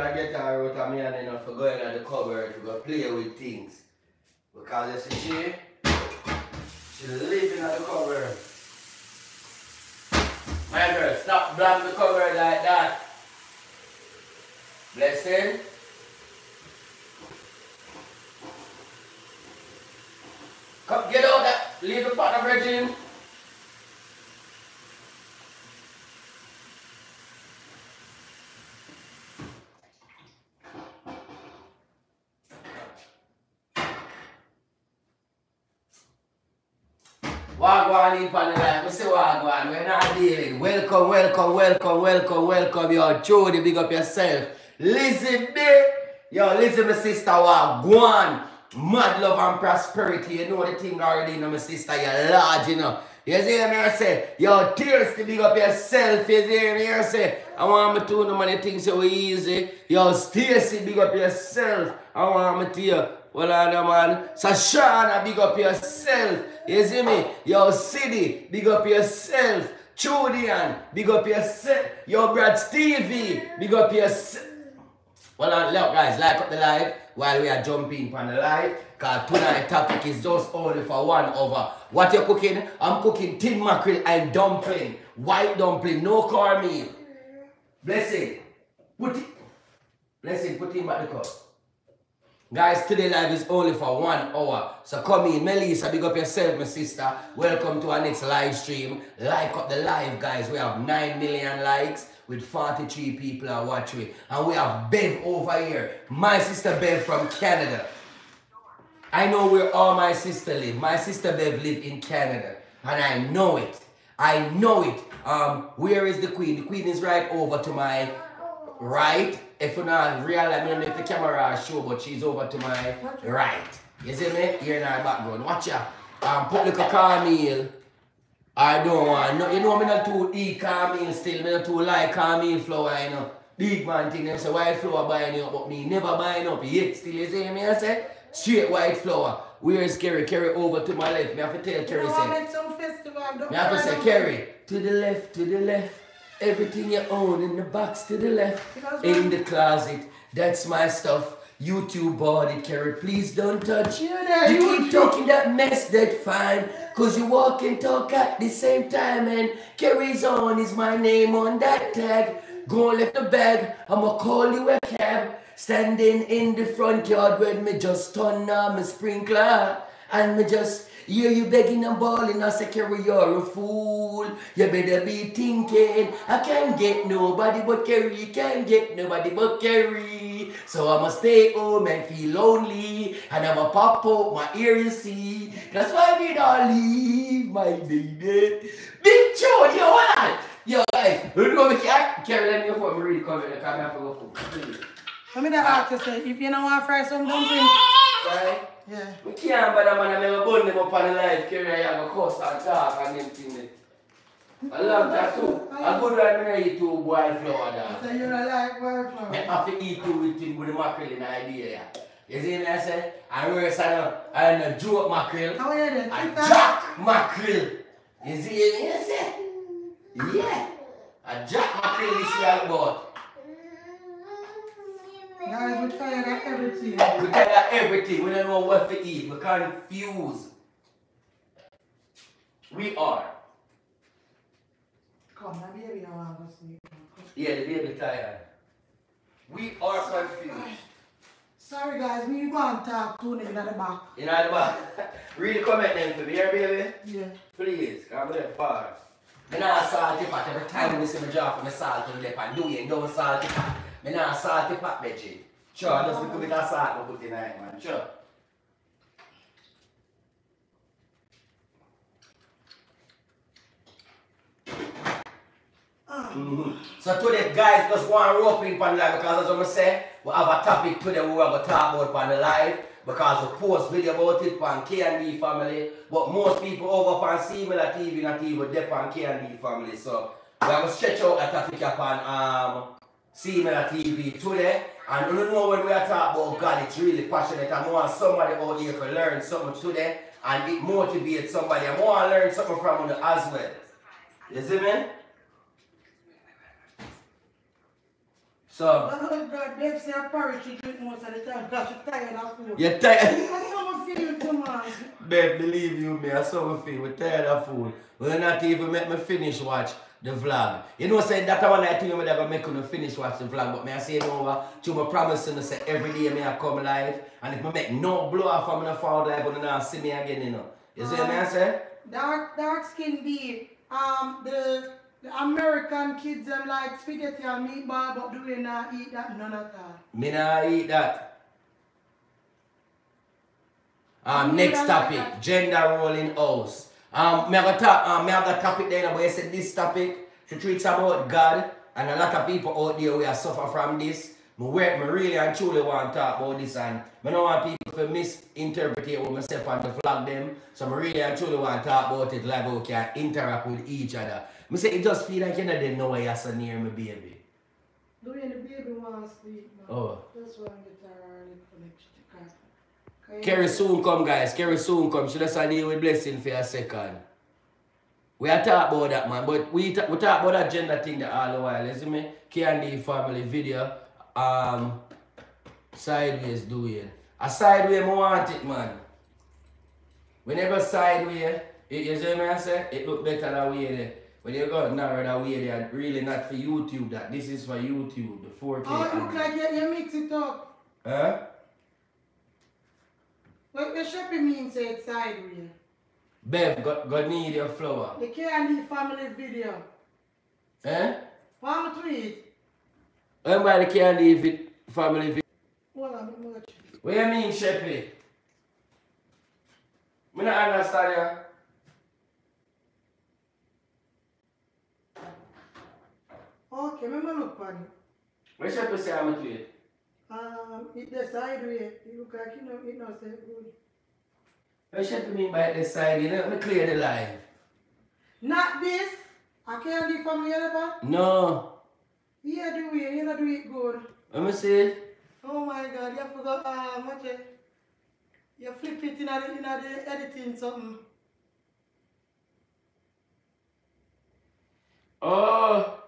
I'm get her out of me and enough for going on the cover to go play with things. Because you see, she, she living on the cover. My girl, stop blam the cover like that. Blessing. Come, get out that, leave the pot of virgin. In on the line. We say Wagwan. We're not dealing. Welcome, welcome, welcome, welcome, welcome. Yo, Jody, big up yourself. Lizzie B. Yo, Lizzie, my sister, Wagwan. Mad love and prosperity. You know the thing already, you know, my sister. You're large, you know. You see me I say, yo, tears to big up yourself. You see me I say, I want me to know many things so easy. Yo, Stacy, big up yourself. I want me to you. Well, know, man. Sashana, big up yourself. You see me? Yo, City, big up yourself. Chudian, big up yourself. Yo, Brad Stevie, big up yourself. Well, uh, look, guys, like up the live while we are jumping on the live. Because tonight's topic is just only for one over. What you cooking? I'm cooking tin mackerel and dumpling. White dumpling, no cornmeal. Blessing. Put it. Blessing, put him back the cup. Guys, today live is only for one hour. So come in. Melissa, big up yourself, my sister. Welcome to our next live stream. Like up the live, guys. We have 9 million likes with 43 people are watching. And we have Bev over here. My sister Bev from Canada. I know where all my sister live. My sister Bev live in Canada. And I know it. I know it. Um, where is the queen? The queen is right over to my right. If you not realize, I don't know if the camera show, but she's over to my right. You see me? Here in our background. Watch ya. Um, put a cornmeal. I don't want no, you know me not too eat cornmeal still, me not too like cornmeal flour, you know. Big man thing, them say white flour buying up, but me never buying up yet still, you see me I say? Straight white flour. Where is Kerry? Kerry over to my left. Me have to tell Kerry You know, say. make some festival. Don't Me have to say. Kerry, to the left, to the left. Everything you own in the box to the left. In the closet. That's my stuff. YouTube bought it, Kerry. Please don't touch. Yeah, You you- keep talking that mess, that fine. Cause you walk and talk at the same time. And Kerry's on is my name on that tag. Go and lift the bag. I'ma call you a cab. Standing in the front yard when me just turn on my sprinkler. And me just hear you begging and bawling. I say, Kerry, you're a fool. You better be thinking. I can't get nobody but Kerry. Can't get nobody but Kerry. So I'ma stay home and feel lonely. And I'ma pop out my ear, you see. That's why me not leave my baby. Big Joe, yo, what? Yo, guys, you know me can't carry them before me really come in the camera for go cook. Please. Let me that ask you say, if you don't want to fry some dumpling, Right? Yeah. We can't bother man, I never burn them up on the live, carry I have a cuss and talk and them things. there. I love that too. A good one when I eat two boiled flour dog. So you don't like I flour. have to eat two with thing with the mackerel in the idea, yeah. You see me I say? And worse than a, and a joke mackerel. How are you doing? A jack mackerel. You see me I say? Yeah. A jack mackerel is all about. Guys, we tired of everything. We tell you everything. We don't know what to eat. We're confused. We are. Come, my baby, I want to see. Yeah, the baby tired. We are confused. Sorry, guys, we want to talk to them in the back. Know the back. Read the comment then for me, here, baby. Yeah. Please, come there far. Me not salty pot every time you see my salt on the lip and do it, don't salty Me not salty pot, Betty. Sure, just little bit of salt I put in it, man. Sure. Mhm. So today, guys, just want to rope in on live because as I say, we have a topic today we are going to talk about on the live because we post video about it on K&D family. But most people over on C Miller TV, not even dep on K&D family. So we going to stretch out a topic upon um, C Miller TV today. And you know when we are talking about God, it's really passionate. I want somebody out here to learn something today and it motivates somebody. I want to learn something from you as well. You see me? So, oh, God, Dave say a porridge she drink most of the time because she tired of food. you're tired. I someone feel too much. Babe, believe you me, I saw my feel, we're tired of food. We're not even make me finish watch the vlog. You know, say that one I think I'm gonna make you finish watch the vlog, but me I say no over to my promise and say every day me I come live. And if I make no blow off I'm gonna fall live and not see me again, you know. You see what I say? Dark, dark skin be Um, the, the American kids them like spaghetti and meatball, but do we not eat that none at all? Me not eat that. Um, next topic, like that. gender role in house. Um, me have a top, um, me have a topic there, but you said this topic, she treats about God, and a lot of people out there we are suffer from this. Me, work, me really and truly want to talk about this, and me don't want people to misinterpret what myself and to flag them. So me really and truly want to talk about it like we can interact with each other. Me say it just feel like you know they know why you're so near me, baby. Do we the baby want to sleep now? Oh. That's why I get her early connection. Cause Kerry soon come, guys. Kerry soon come. She just a deal with blessing for a second. We are talk about that, man. But we, ta- we talk about that gender thing that all the while. You see me? K&D family video. Um, sideways doing. A sideways, I want it, man. Whenever sideways, it, you see me I say? It look better that way there. When you go narrow that way there, really not for YouTube that. This is for YouTube, the 4K. Oh, it look like you, you mix it up. Huh? What the shopping means say it's sideways? Bev, go, go need your flower. The K&D family video. Eh? Palm it. Everybody can leave it, family. vi- Hold on, let me watch it. What you mean, Sheppy? Me not understand you. Okay, let me look on it. What Sheppy say I'm to it? Um, the sideways. It You look like you know, it not say good. What Sheppy mean by side? You know, let me clear the line. Not this. I can't do family ever. No. Yeah, do it. You not do it good. Let me see it. Oh my God, you forgot. What you? You flip it in the in the editing something. Oh.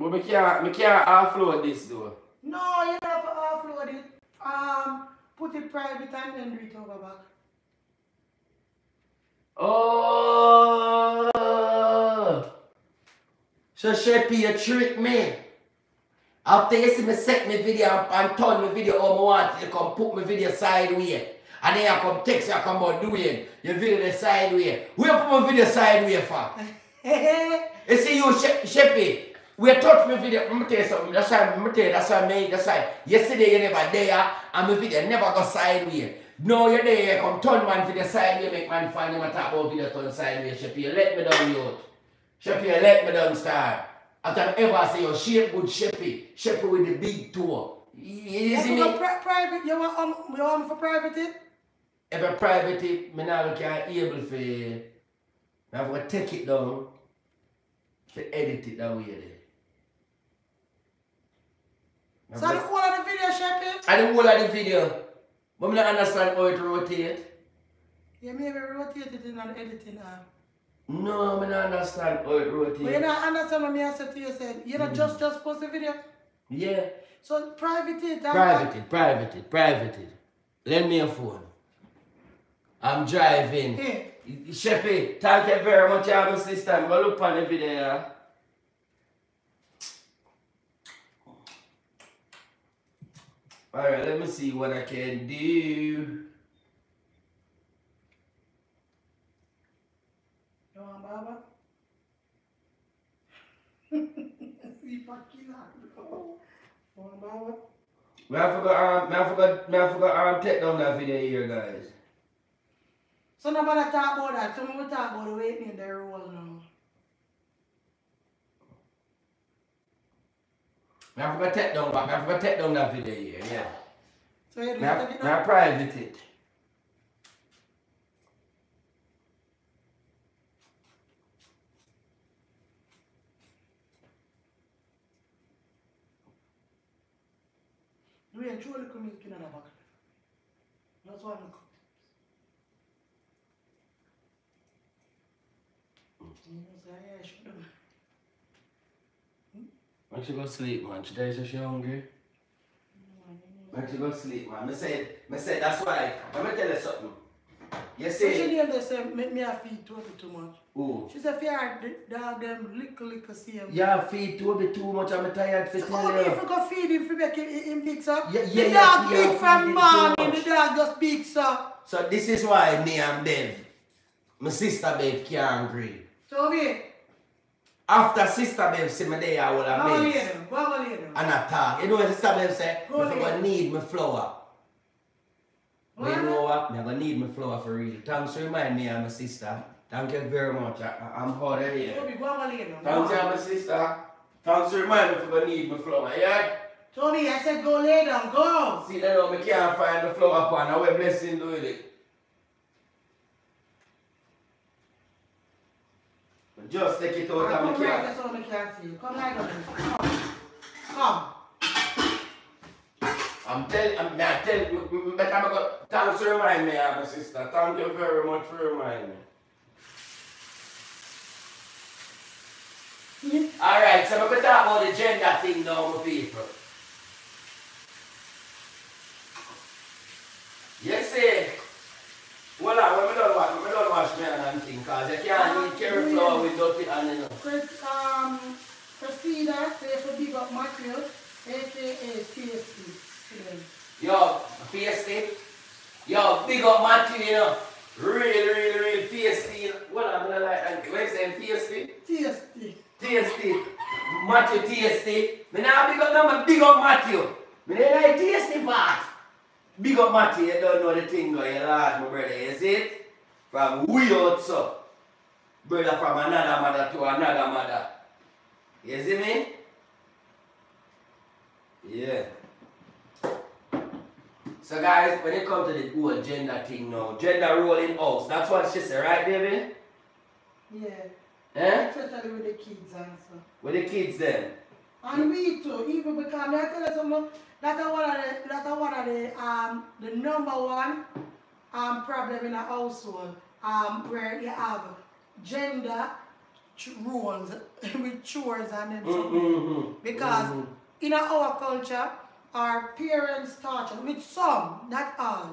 But me can't, me can't offload this though. No, you have to offload it. Um, put it private and then do it over back. Oh. So Sheppy, you trick me. After you see me set my video and, and turn my video how I want, you come put my video sideways. And then you come text you come about doing your video the sideways. Where you put my video sideways for? You see you Shep- Sheppy, we touch video, let me tell you something, that's why, me tell you, that's why, me, that's why, yesterday you never there, and my video never go sideways. No, you're there, you come turn man video sideways, make man find him and talk about video turn sideways, you let me down, you. Sheppy, you let me down, star. After ever say, you shape good Sheppy, Sheppy with the big toe. You, see me? pri- private. You want um, you want for private it? If a private it, me now can able for, I have to take it down, to edit it that way there. So the whole of the video shopping. I the whole of the video. But I don't understand how it rotate. You maybe rotate it in an editing app. No, I don't understand how it But you rotate. don't understand what me I said to you said. You know mm-hmm. just just post the video. Yeah. So private it. Private it, private it, private it. Lend me a phone. I'm driving. Hey, Sheppy, thank you very much, I'm a sister. I'm gonna look on the video. Yeah. Alright, let me see what I can do. you want Baba? See Pakila. Want Baba? May I forgot, um, may I forgot, may I forgot, um, take down that video here, guys. So nobody talk about that. So we talk about the waiting in the role now. I have to take down back. I have to take down that video here, yeah. So you do May I, take it may I down? private it? We ain't truly coming in another bucket. That's why I'm cooking. You know, so yeah, should do. Why don't you go sleep, man? Today is she hungry? Why don't you go sleep, man? Me said, me said, that's why. Let me tell you something. You So she see, didn't they say make me a feed too too much. ooh, She said if you are dog them little little same. yeah, feed too bit too much. I'm tired for So tell how if you. you go feed him, if you make him, him big so? Yeah, the yeah, dog yeah, yeah, big from feed him too morning, much. the dog just big so. So this is why me and Bev, my sister Bev can't agree. So we, After sister Bev see me there, I will have mates. later, go later. And I talk. You know what sister Bev say? Go If I ahead. gonna need my flour. But you know what? I'm gonna need my flour for real. Thanks for remind me of my sister. Thank you very much. I, I- I'm hard of here. we go later. Thanks you, my sister. Thanks for remind me if I need my flour. Yeah? Me, I said go lay down, go. See that now, I can't find the flour pan. How a blessing do with it. Just take it out and Come right can't. there so me can see you. Come like that. Come. Come. I'm telling, I'm not telling you, but I'm going thanks for remind me of my sister. Thank you very much for reminding me. Hmm? Alright, so I'm going to talk about the gender thing now, my people. You see, well, I when I don't wash, when My and because can't eat carrot flour with dirty hand, you know. Chris, um, Cressida says for big up Matthew, aka TSC. Yo, feisty. Yo, big up Matthew, you know. Real, real, real know. Well, I'm gonna like that. What saying. Tasty. Matthew tasty. Me now big up number, big up Matthew. Me like tasty part. Big up Matthew, you don't know the thing going you my brother, is it? From we out so. Brother from another mother to another mother. You see me? Yeah. So guys, when it comes to the whole gender thing now, gender role in house, that's what she said, right baby? Yeah. Eh? Especially with the kids and. With the kids then. And we too, even because I tell you something, that's one of the that's one of the um the number one um problem in a household um where you have gender ch- roles with chores and then something. Mm-hmm. Because Mhm. in our culture, our parents taught us, with some, not all.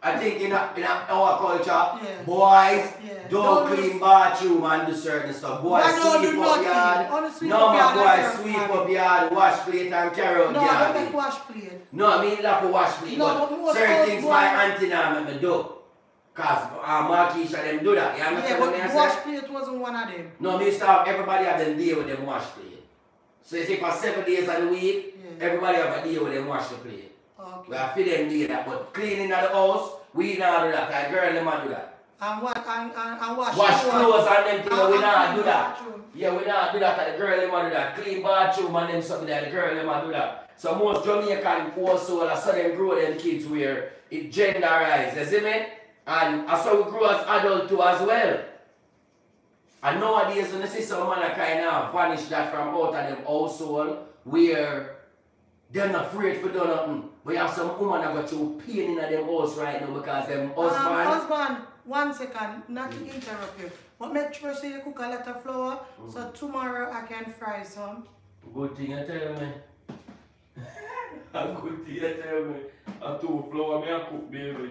I think in, a, in a, our culture, Yeah. boys Yeah. don't, Don't clean bathroom and do certain stuff. Boys Man sweep up yard. Sweep no yard and boys sweep on. up yard, wash plate and carry out No, I don't make wash plate. No, I mean not for wash plate, No, but, certain things my auntie now me do. Cause uh, Marquisha them do that. You Yeah, what but I wash say? plate wasn't one of them. No, me start everybody have them day with them wash plate. So you see for seven days of the week, Yeah. everybody have a day with them wash the plate. We Okay. have to them do that, but cleaning of the house, we not do that. A girl them a do that. And what and, and, and wash Wash clothes. and them things, And- we and not do that. bathroom. Yeah, we not do that. The girl them a do that. Clean bathroom and them something that the girl them a do that. So most Jamaican household, I saw them grow them kids where it genderized, you see me? And I saw we grow as adult too as well. And nowadays when you see some man kind of vanish that from out of them household where they're not afraid for do nothing. We have some woman that got through pain in them house right now because them Um, husband husband, one second, not to interrupt you, but make sure so you cook a lot of flour so tomorrow I can fry some. Good thing you tell me. A good thing you tell me. A two flour me I cook baby.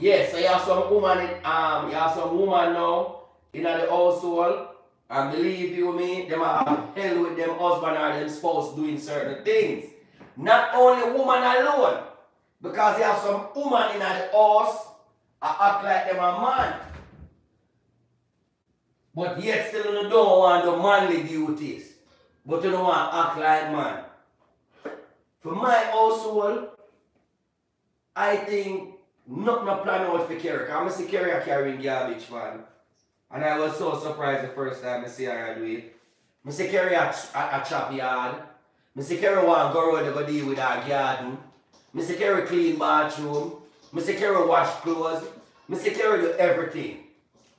Yes, so you have some woman in, um you have some woman now in the household and believe you me, them have hell with them husband or them spouse doing certain things. Not only woman alone, because you have some woman in the house I act like them a man. But yet still you don't want the manly duties. But you don't want to act like man. For my household, I think nothing no plan out for Kerry. Cause I see Kerry carrying garbage, man. And I was so surprised the first time I see her do it. I see Kerry a, chop yard. I see Kerry want to go deal with her garden. I see Kerry clean bathroom. I see Kerry wash clothes. I see Kerry do everything.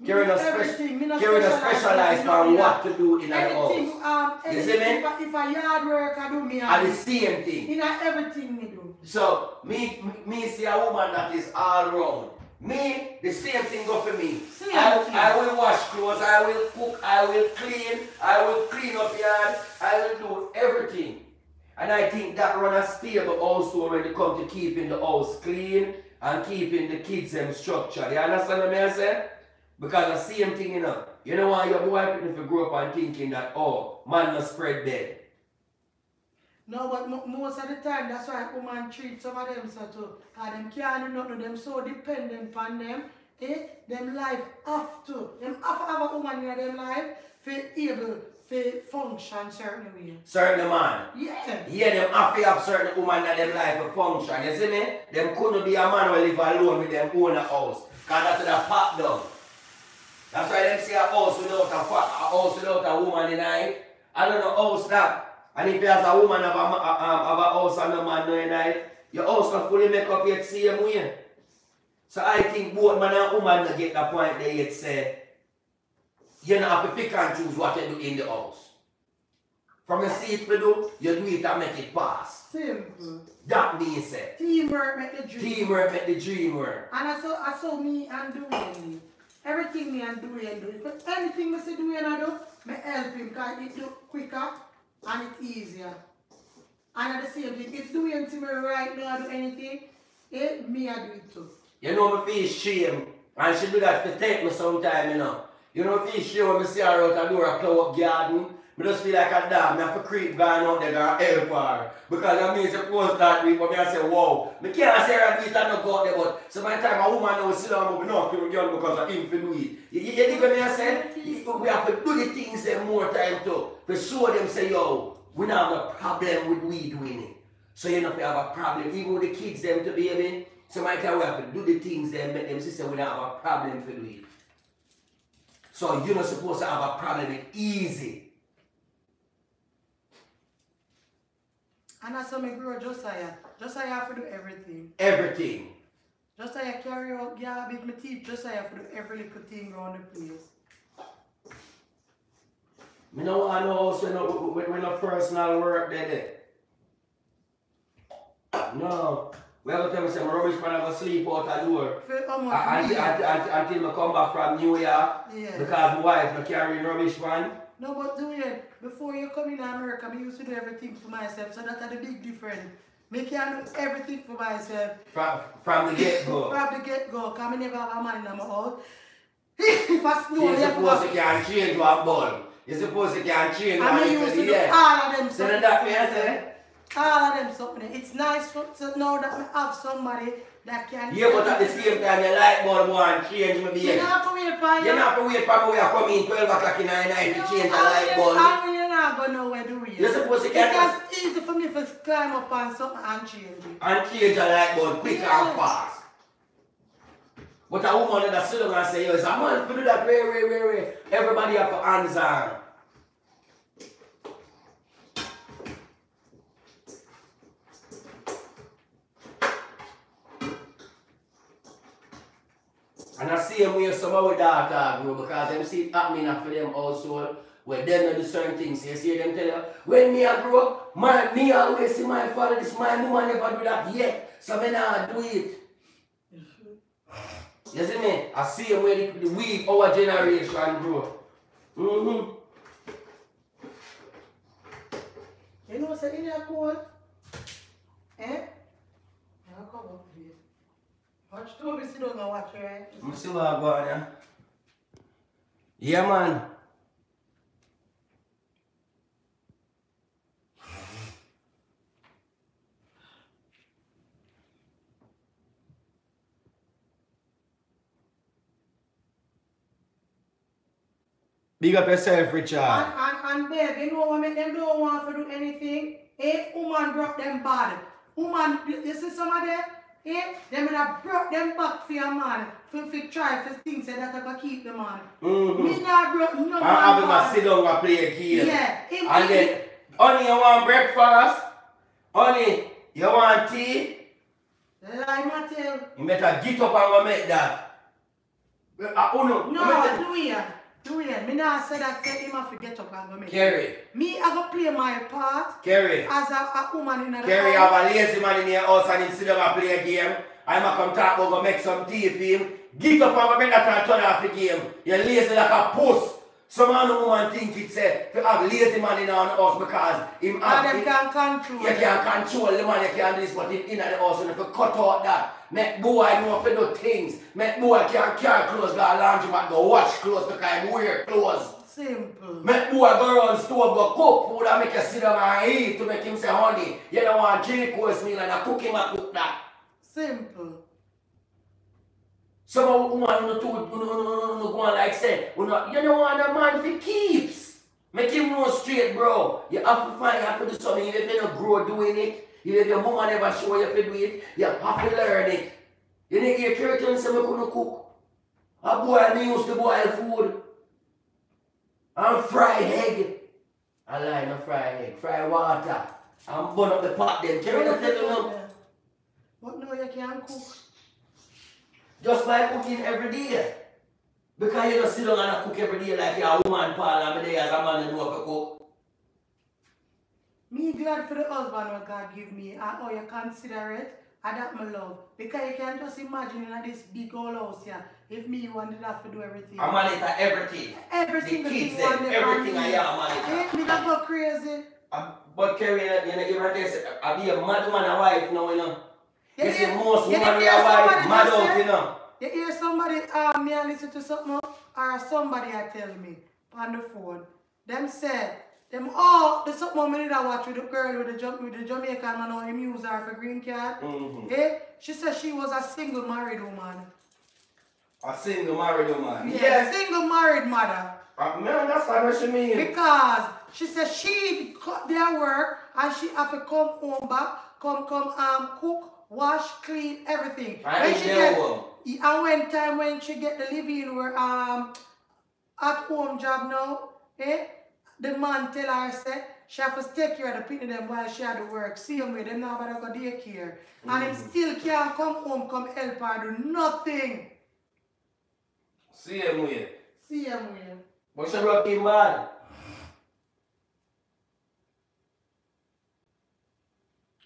Kerry no, Everything, me spec- no Kerry no specialize specialize in on what to do in our house. um, You see me? if, I, if I yard work, I do me. And the same thing. In a everything me do. So me, me, see a woman that is all round. Me, the same thing go for me. Same I, thing. I will wash clothes, I will cook, I will clean, I will clean up yard, I will do everything. And I think that run a stable also when it come to keeping the house clean and keeping the kids them structured. You understand what I say? Because the same thing, you know. You know why your boy if you grow up and thinking that, oh, man must spread bed. No, but mo- most of the time, that's why woman treat some of them so too. Cause them can't do nothing, them so dependent on them. Eh? Them life have to. Them have to have a woman in their life for able to function certain way. Certain man. Yeah. Yeah, them have to have certain woman that them life a function. You see me? Them couldn't be a man who live alone with them own house. Cause that's the pop down. That's why them say a house without a, a house without a woman in it. I don't know house that. And if there's a woman have a, um, have a house and a man in it, your house can fully make up yet same way. So I think both man and woman get the point there yet say, you don't have to pick and choose what you do in the house. From the see it to do, you do it and make it pass. Simple. That means say, Teamwork make the dream. teamwork make the dream work. And I saw, I saw me and doing everything me and doing do. But anything me say doing I do, me help him because it do quicker and it easier. And at the same thing, if doing to me right now I do anything, it me I do it too. You know me feel shame. And she do that to take me sometime, you know. You know me feel shame when I see her out and do her plow up garden. Me just feel like a damn, me have to creep going out there and help her. Because I mean supposed that week, but I say, wow. Me can't say her do it and not go out there, but so by the time a woman now sit down, but no, to girl because of him to do. You, you, you dig what I say? We have to do the things them more time. To show them say, yo, we don't have a problem with we doing it. So you know if you have a problem, even with the kids them to baby, so my time we have to do the things them make them sister we don't have a problem for do it. So you're not supposed to have a problem with easy. And that's how me grow Josiah. Josiah have to do everything. Everything. Josiah carry out garbage, me teach Josiah have to do every little thing around the place. Me no want no house when no, when, when no personal work there. No. We have to tell me some rubbish man have to sleep out the door. For how much Until, until, until, until I come back from New York. Yeah. Because my wife no carrying rubbish man. No, but do it. Before you come in America, I used to do everything for myself. So that's the big difference. Me can do everything for myself. From, from the get go. From the get go, because I never have a man in my house. if I snow, You're supposed to can change one bulb. You're supposed to can change I one mean, for used to all of them So something. that I. All of them something. It's nice for, to know that I have somebody that can. Yeah, but at the same time, the light bulb want change my You behavior. don't have to wait for You don't have to wait for me to come in 12 o'clock in the night to change the light bulb. I not going nowhere, do you? You're supposed to get Because it's easy for me to climb up on something and change it. And change the light bulb quick and fast. But a woman that sit down and say, yo, it's a man to do that way, way, way, way. Everybody have hands on. And I see them with some of our daughter grow because them see it happening for them also where them know do certain things. You see them tell you, when me I grow up, my, me always see my father, this my mama never do that yet. So me not do it. You see me? I see them where the, the we, our generation grow. Mm-hmm. You know, say in your cold, eh? Yeah, come up here. Watch Toby sit down and watch, right? I see what I go on yeah. Yeah man. Big up yourself, Richard. And, and, and babe, you know what make them don't want to do anything? A woman brought them bad. Woman, you, see some of them? Eh? Them in a broke them back for your man. For, for try for things that are gonna keep the man. Mm-hmm. Me not broke no have him a man. sit down and play a game. Yeah. Him, And then, honey, you want breakfast? Honey, you want tea? Lie Mattel. You better get up and go make that. Uh, uno, No, you do it. Do it. Me not say that tell him have to get up and go make. Kerry, Me, I go play my part Kerry. as a, a woman in Kerry house. have a lazy man in your house and him sit down and play a game. I'm a come talk go make some tea for him. Get up and go make that and turn off the game. You're lazy like a puss. Some man or woman think it's a to have lazy man in our house because him And have them him- can control. You can control the man, you can do this, but in, in the house, and if you cut out that, make boy know if you do things. Make boy can carry clothes, go laundry, but go wash clothes because he wear clothes. Simple. Make boy go around store, go cook food and make you sit down and eat to make him say, honey, you don't want three course meal and I cook him and cook that. Simple. Some of woman who do who no, no, no, no, go on like say, who no, you don't want a man for keeps. Make him know straight, bro. You have to find, you have to do something. If you don't grow doing it, if your mama never show you to do it, you have to learn it. You need your curriculum say, we couldn't cook. A boy, me used to boil food. And fried egg. I lie, no fried egg, fried water. And burn up the pot then. Can you tell you now? But no, you can't cook. Just by cooking every day. Because you don't sit down and cook every day like you're a woman, Paul, and me as a man and know how to cook. Me glad for the husband what God give me and how you consider it and that my love. Because you can just imagine in this big old house here, if me wanted have to do everything. I monitor everything. Everything. The kids them, everything I am monitor. Me that go crazy. Uh, But Kerry, you know, you know, give her this, I be a mad man and a wife now, you know. You You see most you women with a wife, mad out, you know. You hear somebody, uh, me I listen to something or somebody I tell me on the phone. Them said, them all, the something me did I watch with the girl with the, with the Jamaican man on him use her for green card. Mm-hmm. Eh? She said she was a single married woman. A single married woman. Yeah, single married mother. Uh, man, that's what she mean. Because she said she cut their work and she have to come home back, come come um cook, wash, clean, everything. I When ain't she get. And when time when she get the living where um at home job now, eh? The man tell her say she have to take care of the people them while she had to work. See Same way, them now better go daycare. And him still can't come home, come help her do nothing. Same way. Same way. But she broke him bad.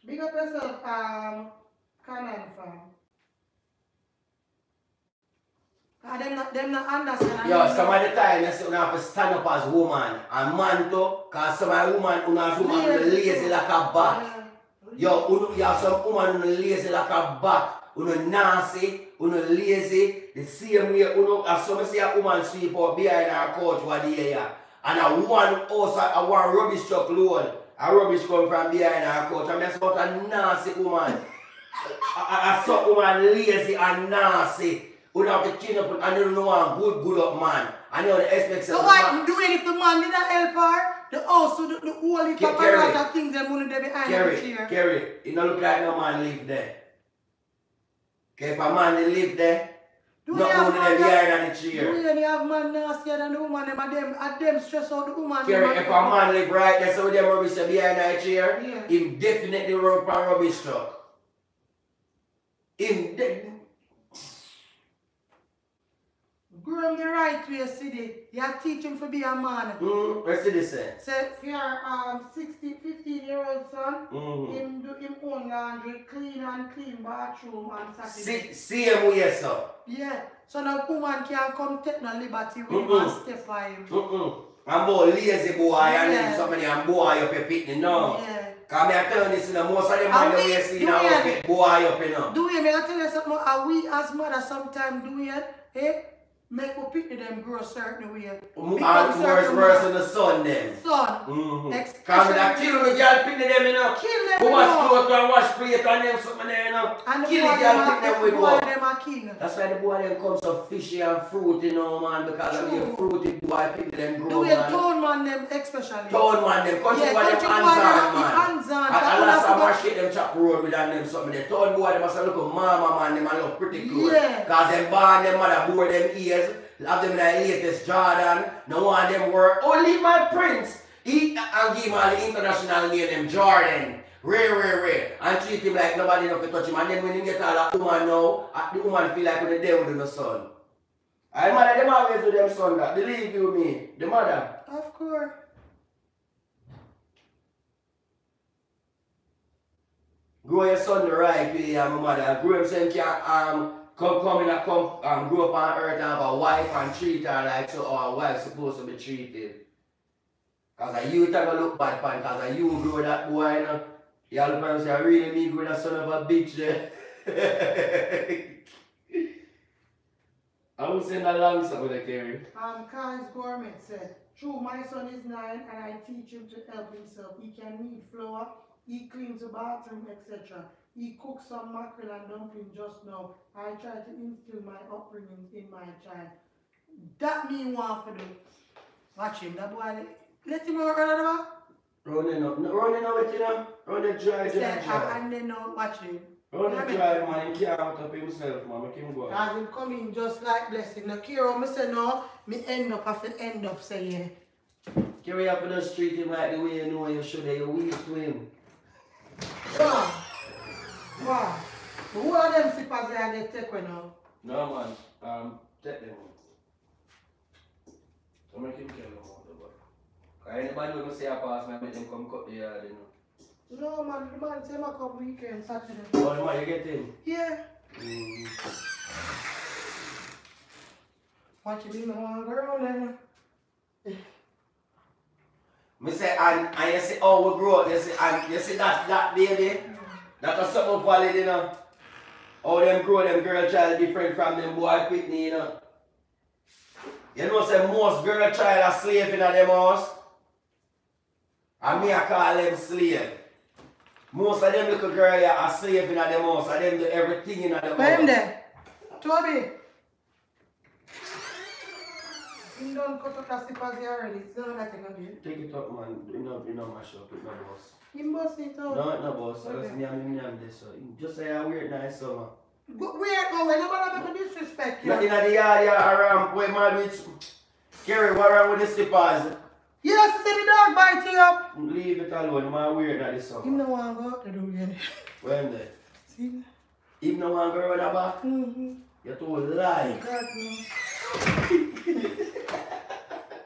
Big up yourself, um, Canon fam. Cause them not, them not understand. Yo, some of the time you see you have to stand up as woman and man too, cause some of the woman who have woman who lazy like a bat. Mm. Yo, uno, you have some woman who lazy like a bat, who nasty, who lazy. The same way, uno, as some say a woman sweep out behind her couch what day yeah. And a one house, a one rubbish truck load, a rubbish come from behind her couch. And that's about a nasty woman. a, a, a some woman lazy and nasty. Who have to clean up and you don't good, good up man. And you don't expect So what man- doing if the man did not help her? The also the, the whole heap Ke- of Kerry. lot of things them money they behind the Kerry, chair. Kerry, it don't look like no man live there. Okay, if a man they live there, Do no you have only them man behind on the Do chair. you any have man nastier than the woman them and them and them stress out the woman? Kerry, if a man live right there, so them rubbish behind that chair, Yeah. him definitely run from rubbish truck. Him, Grow him the right way, City. You teach him to be a man. mm, see this. eh? So if you're um 16, 15 year old son, Mhm. him do him own laundry, clean and clean bathroom on Saturday. See, see him way, sir. Yeah. So no woman can come take no liberty with him Mm-mm. and step on him. Mm-mm. I'm boy lazy boy and Yeah. then somebody and boy up your picnic, no. Yeah. Come here, tell this, you know, most of them And that we- see now boy up, you know. Do we, may I tell you something? Are we as mothers sometimes do it? Eh? Make we pick them grow certain way. And Become worse, certain worse man. than the sun them. Son, Mm-hmm. Come that kill the girl pick them, you know. kill them. You wash clothes and wash plate and them something there, you know. And Kill boy the girl them pick them with boy what? them are king. That's why the boy them come so fishy and fruity, you know, man, because of True. the fruity boy pick them Do grow, we man. tone man them especially. Town man, them country Yeah, boy, them hands on, man. hands on. And That a would lot have of to shit them chop road with and them something. The town boy, them must look at mama man, them a look pretty close. Yeah. Cause them born, them mother bore them ears, have them the latest Jordan, no one them work. Only my prince, he and give him all the international name, them Jordan. Rare, rare, rare. And treat him like nobody enough to touch him. And then when he get all that woman now, uh, the woman feel like when the devil in the son. I mother, them always do them son that. Believe you me, the mother. Of course. grow your son the right way my mother grow him so he can um come come in and come um grow up on earth and have a wife and treat her like so our wife supposed to be treated. Cause a you take a look bad pan cause a you grow that boy you know. Look and say really me grow that son of a bitch there. I was saying that long stuff with the carry. Um, Khan's Gourmet said, True, my son is nine and I teach him to help himself. He can knead flour, he cleans the bathroom, etc. He cooks some mackerel and dumpling just now. I try to instill my upbringing in my child. That me want for do. Watch him, that boy. Let him out run over. Running up, running up with you know, running dry, dry, dry. and then now watch him. Running dry man, he can't out up himself man, make him go. As him come in just like blessing. Now, Kiro, me say no, me end up, have to end up saying, Carry up in the street him like the way you know you should you weak to him. Wow. Wow. But who are them slippers that they take when now? No man, um, take them out. So make him kill them out the boy. Cause anybody when say I pass me, make them come cut the yard, you know. No man, the man say my come weekend, Saturday. Oh, the man, you get him? Yeah. Mm. Watch it, you know, one girl then. Me say, and, and you see how we grow up, you see, and you see that, that baby, that a something valid, you know. How them grow, them girl child different from them boy pitney, you know. You know, say most girl child are slave in them house. And me I call them slave. Most of them little girl yeah, are slave in them house. And them do everything in them house. Where him there? Toby. Him done cut out the here already. It's not again. Take it up, man. You know, you know, mash up. It no boss. Him bust it. No, it no boss. I just nyam nyam this. So. Just say a weird nice summer. Go- Where go? When nobody make a disrespect you. Not in the yard, yeah, around where man with Kerry, what wrong with the slippers? Yes, see the dog biting up. Leave it alone, man. That this Him summer. no want go out to do again. When there? See? If no one girl with a back, Mm-hmm. you too lie. God, no.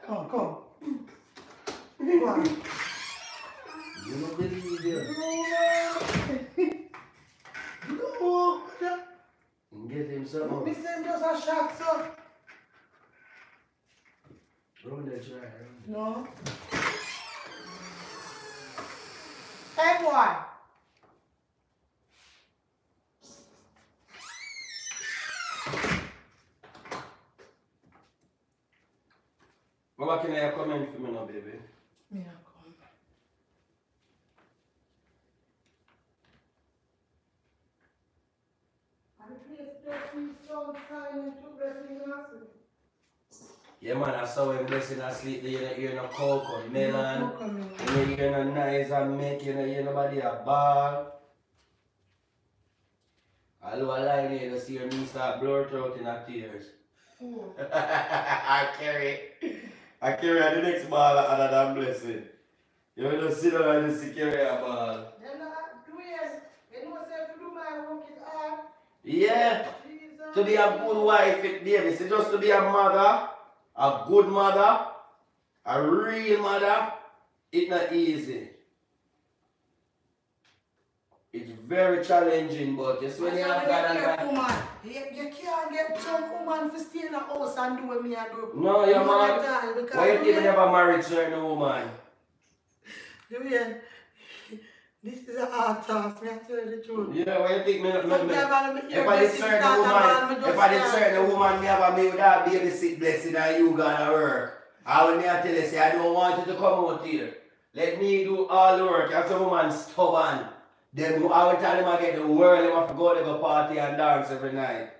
come, come. Go on. You don't believe you. No, no. Get him Me something. say just a shot, so. Run the try. No. Hey, boy. What can I comment for me now, baby? Me come. And the place just be so silent to blessing us. Yeah, man, I saw him blessing asleep. You don't hear no cocoa, melon. No Cocomelon. You don't hear no nice and make. You don't hear nobody a ball. Although I lie here, you see your knee start blur out in her tears. I carry. I carry the next ball other than blessing. You will just sit down and just carry a ball. Then that twist, you know, say if you do my work hard. Yeah. Jesus. To be a good wife, it Davis, it's just to be a mother, a good mother, a real mother, it's not easy. It's very challenging, but just when you have God and God. woman. You, you can't get some woman to stay in the house and do what me I do. No, your man. can't tell because Why you think you hear- never married certain woman? you hear, This is a hard task, me I tell you the truth. Yeah, why you think me, me, me, make if I did certain woman, me if I did certain woman, me have a me with that baby sit blessing and you gonna work. I will me I tell you, say I don't want you to come out here. Let me do all the work. As a woman stubborn. Then I will tell them I get the world, them have to go to the party and dance every night.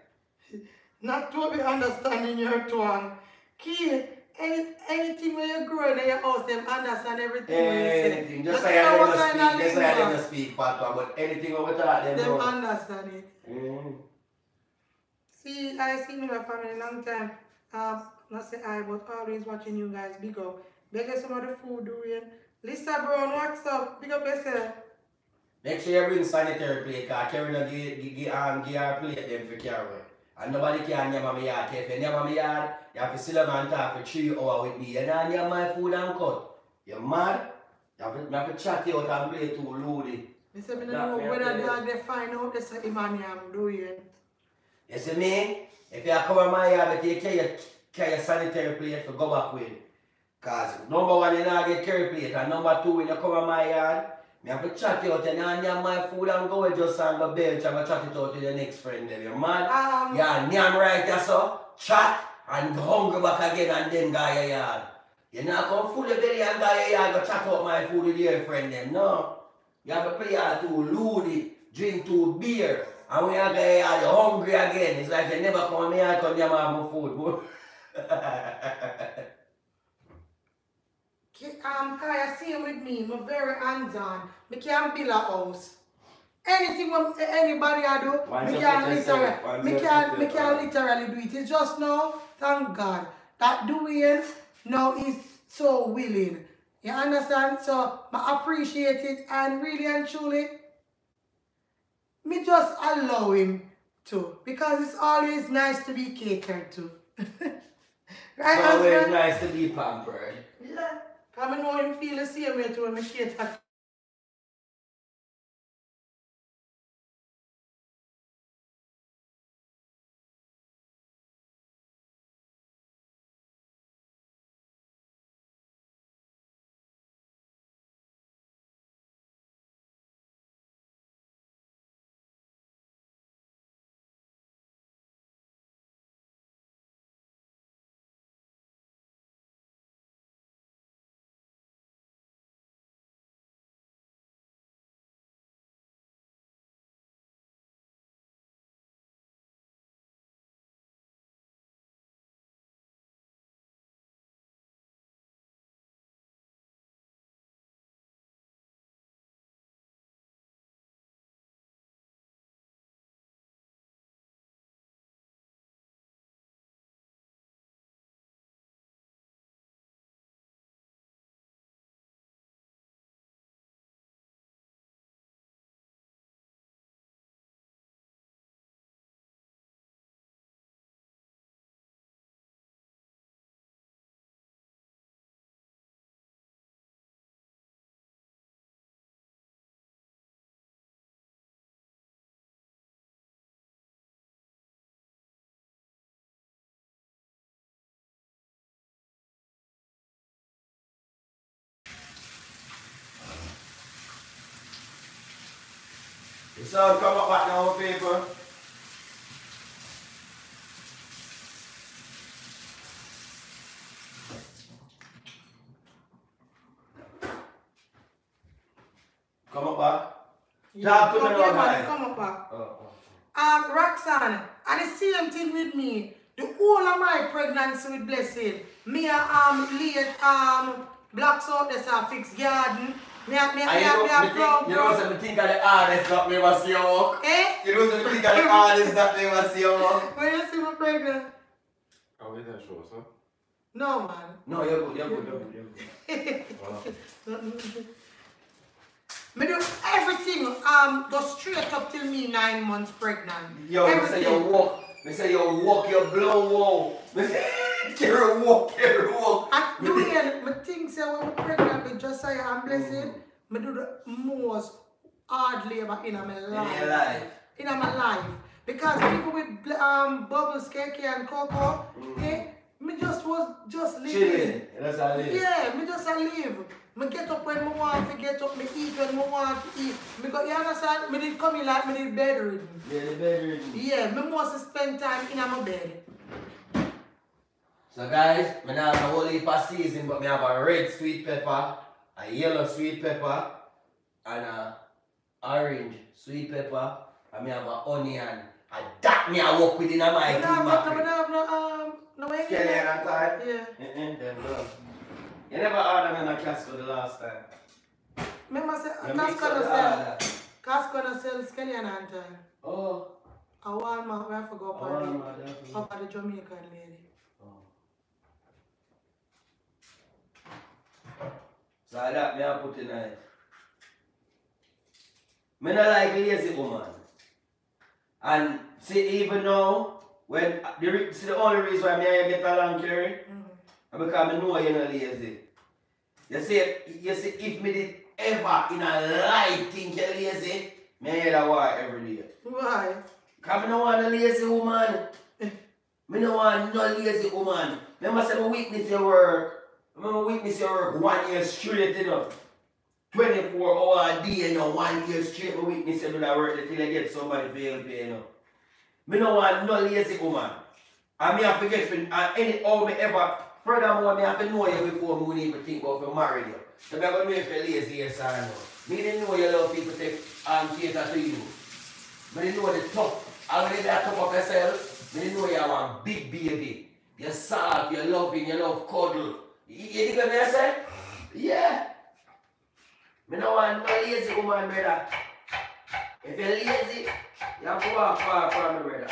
Not to be understanding your tone. Key, any, anything when you grow in your house, them understand everything when you say. Anything. Just say I what didn't kind of speak. Just say I didn't speak, Papa. But anything we talk, them Them understand it. Mm. See, I see my family long time. Um, not say I, but always watching you guys. Big up. Beg some of the food doing. Lisa Brown, what's up? Big up yourself. Make sure you bring sanitary plate, because Kerry no give, give, give, um, give her plate them for carry. And nobody can name my yard. If you name my yard, you have to sit down and talk for three hours with me. You know, name my food and cut. You mad? You have to, you have to chat you out and play too loady. Me say me don't know whether dog they find out this Emmanuel doing. You see me? If you come to my yard, but you carry your, carry sanitary plate for go back with. Cause number one, you not get carry plate, and number two, when you come to my yard, me have to chat you out, and you name my food and go with just and go bench and go chat it out with your next friend. Then you mad? Um, Yeah, name right there, so chat and go hungry back again and then go your yard. You not come full of belly and go your yard, go chat out my food with your friend them. No. You have to play hard too loody, drink two beer. And when you go your yard, you're hungry again. It's like you never come to me and come here and have my food. boy. Ki- Um, Kaya, same with me. I'm very hands-on. Me can't build a house. Anything what anybody I do, Once me you can't put yourself- literally, once me can't, me can't literally do it. It's just now, thank God, that doing now is so willing. You understand? So I appreciate it and really and truly, me just allow him to because it's always nice to be catered to. right, It's always husband? nice to be pampered. Yeah. Because I know him feel the same way to when I cater The sun come up back now, people. Come up back. Talk to me Come- now, yeah, man. Come up back. Oh, Um, Roxanne, and the same thing with me. The whole of my pregnancy with blessing. Me a um late um blocks out this a fixed garden. Me a me a And me you a know, me a me brown think, you know, brown. so me think of the hardest that me ever see you walk. Eh? You know, so me think of the hardest that me ever see you walk. When you see me pregnant? Are we that show, sir? No man. No, you're good, you're good, you're good, you're good. Wow. Me do everything um go straight up till me nine months pregnant. Yo, me say you walk, me say you walk, you blow wow. Me say, you walk, you walk. And the way me think say when I'm pregnant with Josiah and blessing, me do the most hard labor in my life. your life. in my life. Because people with um bubbles, cake and cocoa, eh, me just was just living. Chilling, that's how I live. Yeah, me just a live. Me get up when I want to get up, me eat when I want to eat. Me go, you understand? Me did come in like me did bedridden. Yeah, the bedroom. Yeah, me must spend time in my bed. So guys, I now have a whole heap of season, but I have a red sweet pepper, a yellow sweet pepper, and a orange sweet pepper, and I have a onion. And that me I work with in my Me team. have no, me mackerel. no, um, No, wait. Skelly and tie? Yeah. Mm-mm, them done. You never ordered them in a Costco the last time. Remember, say, You mix Costco no sell. Costco no sell Skelly and Anton. Oh. A Walmart where I forgot about no, it. at the Jamaican lady. So that me I put in it. Me not like lazy woman. And see even now, when the see the only reason why me and you get along, Kerry, Mm-hmm. because I know you're not lazy. You see, you see, if me did ever in a life think you're lazy, me you that war every day. Why? Cause me no want a lazy woman. Me no want no lazy woman. Remember say me witness your work. I remember witness your work one year straight, you know. 24 hour a day, you know, one year straight, me witness you do that work till I get somebody to help you, you know. Me no want no lazy woman. And me have to get, and any how me ever, furthermore, me have to know you before me would even think about to marry you. So me have to know if you're lazy, yes or no. Me didn't know you love people take um, cater to you. Me didn't know the. And when you that tough of yourself, me didn't know you have a big baby. You're soft, you're loving, you love cuddle. You, dig what I say? Yeah. Me no want no lazy woman, brother. If you're lazy, you have to walk far from me, brother.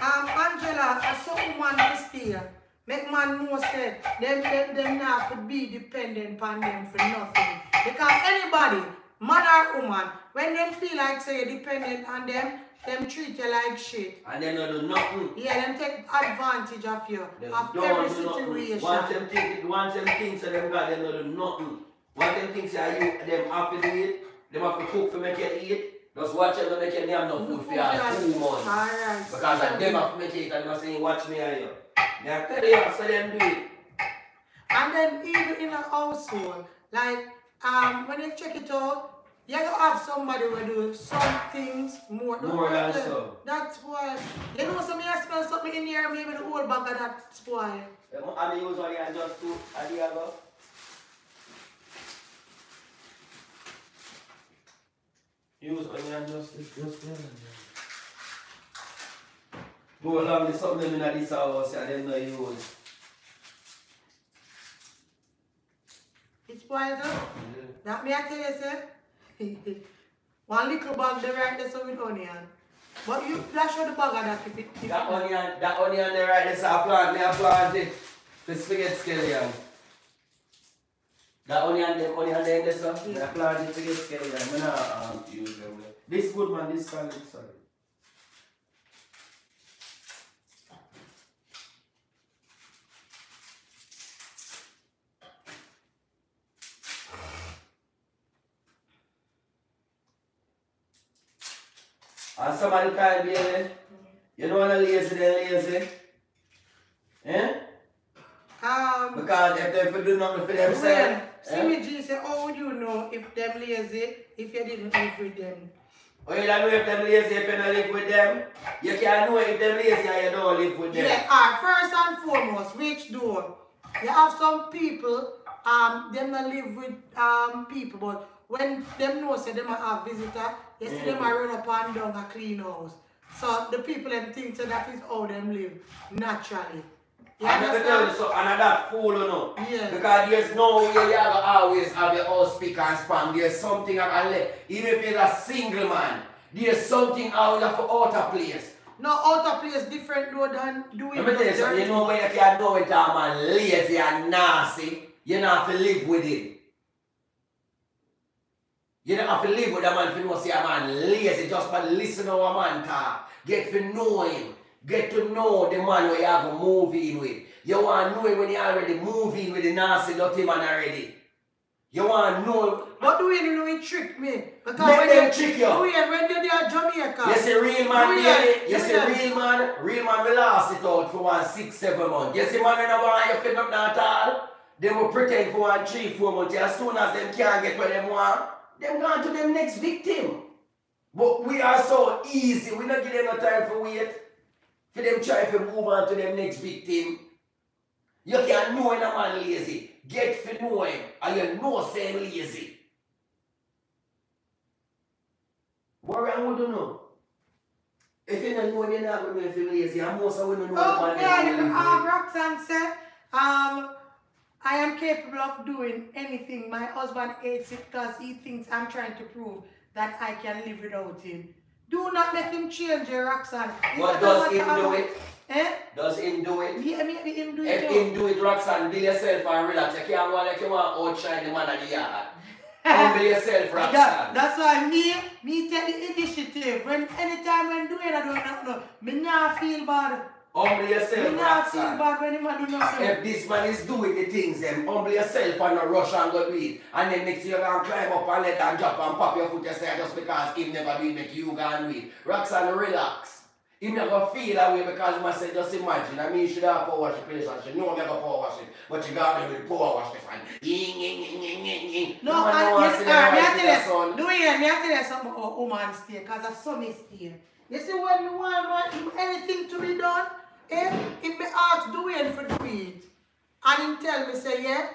Um, Angela, a certain man to stay. Make man know say them them them not to be dependent on them for nothing. Because anybody, man or woman, when them feel like say dependent on them, them treat you like shit. And they don't do nothing. Yeah, them take advantage of you, They of don't every do nothing. situation. Once them think, once them things so them got them don't do nothing. Once them things say you them have to it, them have to cook for make you eat. Just watch them to make you have no food for your two months. Alright. Because of them have to make you eat and are saying watch me and you. They are tell you so them do it. And then even in a household, like um when you check it out, you gotta have somebody who do some things more. More than so. That's why you know some I smell something in here, maybe the whole bag of that spoil. And usually adjust to a day ago. Use you adjust it, just then. Go along with something in this house and them not use. It's spoiled up. That me I tell you say. One little bag there right there so with onion. But you flash out the bag of that if it if That onion, that onion there right there, so I plant, me I plant it. The spaghetti scallion. That onion, them onion there, there, so me I plant it spaghetti scallion. Me not um, use them. This good man, this solid, solid. And somebody time, baby, you don't want to lazy, then lazy. Eh? um Because if they do nothing for well, themselves, see eh? me G say, how would you know if them lazy if you didn't live with them? Or you don't know if them lazy if you don't live with them. You can't know if them lazy and you don't live with them. Yeah, alright, first and foremost, which door? You have some people, um, them not live with um people, but when them know say them a have visitor, you see them run up and down a clean house. So the people them think say that is how them live naturally. You I never tell you understand? so, and I that fool, you know. Yeah. Because there's no way you have always have your house speak and span. There's something I can let. Even if you're a single man, there's something out of out of place. No outer place different though than doing Let me tell you something, you know when you can't know it, man lazy and nasty, you don't have to live with him. You don't have to live with a man if you know see a man lazy, just but listen to a man talk. Get to know him. Get to know the man where you have to move in with. You want to know him when you already move in with the nasty dirty man already. You want to know him. But do you know it trick me? Because Let when them you trick you. You when you're there Jamaica? You see real man, baby. You see real man, real man will last it out for one six, seven months. You see man when I want you fit up that all, they will pretend for one three, four months. As soon as them can't get what them want, them gone to them next victim. But we are so easy, we not give them no time for wait. For them try to move on to them next victim. You can know when a man lazy. Get to know him, and you know say him lazy. What wrong with you know? If you don't know, you're not going to feel lazy. And most of women know Oh, yeah, you, they um, Roxanne said, um, I am capable of doing anything. My husband hates it because he thinks I'm trying to prove that I can live without him. Do not make him change your Roxanne. It But doesn't him do it? Eh? Does him do it? Yeah, maybe him do If it him do it, Roxanne, be yourself and relax. You can't go like you want outshine the man of the yard. Humble yourself, That, that's why me, me take the initiative. When anytime when doing I don't know, me not feel bad. Humble yourself, not feel bad when him do nothing. If this man is doing the things, then humble yourself and not rush and go do it. And then next year you can climb up and let and drop and pop your foot yourself just because him never do it, make you go and do it. Roxanne, relax. Him never feel that way because he say, just imagine. I mean, you should have power wash the place and she know have a power wash it. But you got me with power wash the fan. Ying, ying, ying, ying, ying, ying. No, man I, yes, uh, me I right with your tell son. you, do you, me I tell you something about woman stay, cause I saw me stay. You see when me want anything to be done, eh, if me ask do Dwayne for it, and him tell me say yeah,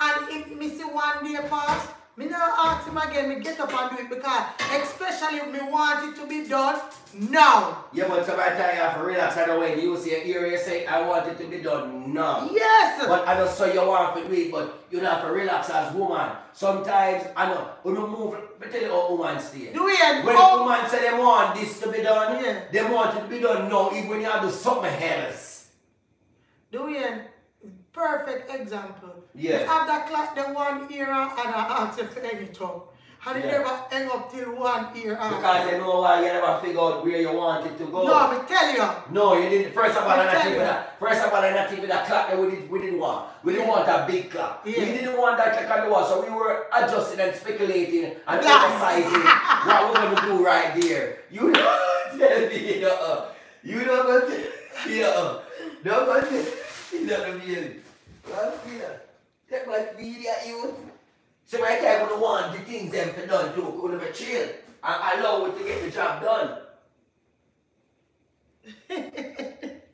and if me see one day pass, me never ask him again, me get up and do it because especially if me want it to be done now. Yeah, but tell you have to relax and when you see here you say, I want it to be done now. Yes! But I know so you want to do it, but you don't have to relax as woman. Sometimes I know when you move, let me tell you how woman stay. Dwayne, When oh, woman say they want this to be done, Yeah. they want it to be done now, even when you have to do something else. Dwayne, perfect example. Yeah. You have that clock the one ear and I ask if hang it up. And it Yeah. never hang up till one ear after. Because you know why you never figure out where you want it to go. No, me tell you. No, you didn't. First of all, I I'm not tell even that. First of all, I'm not even that clock that we didn't, we didn't want. We didn't Yeah. want a big clock. Yeah. We didn't want that clock on the wall, so we were adjusting and speculating and Yes. emphasizing what we're gonna do right there. You don't tell me, uh, you don't go to, yeah, don't go to, go to, well, yeah, that must be that you. So right there, we want the things them to done. We're gonna chill and allow it to get the job done.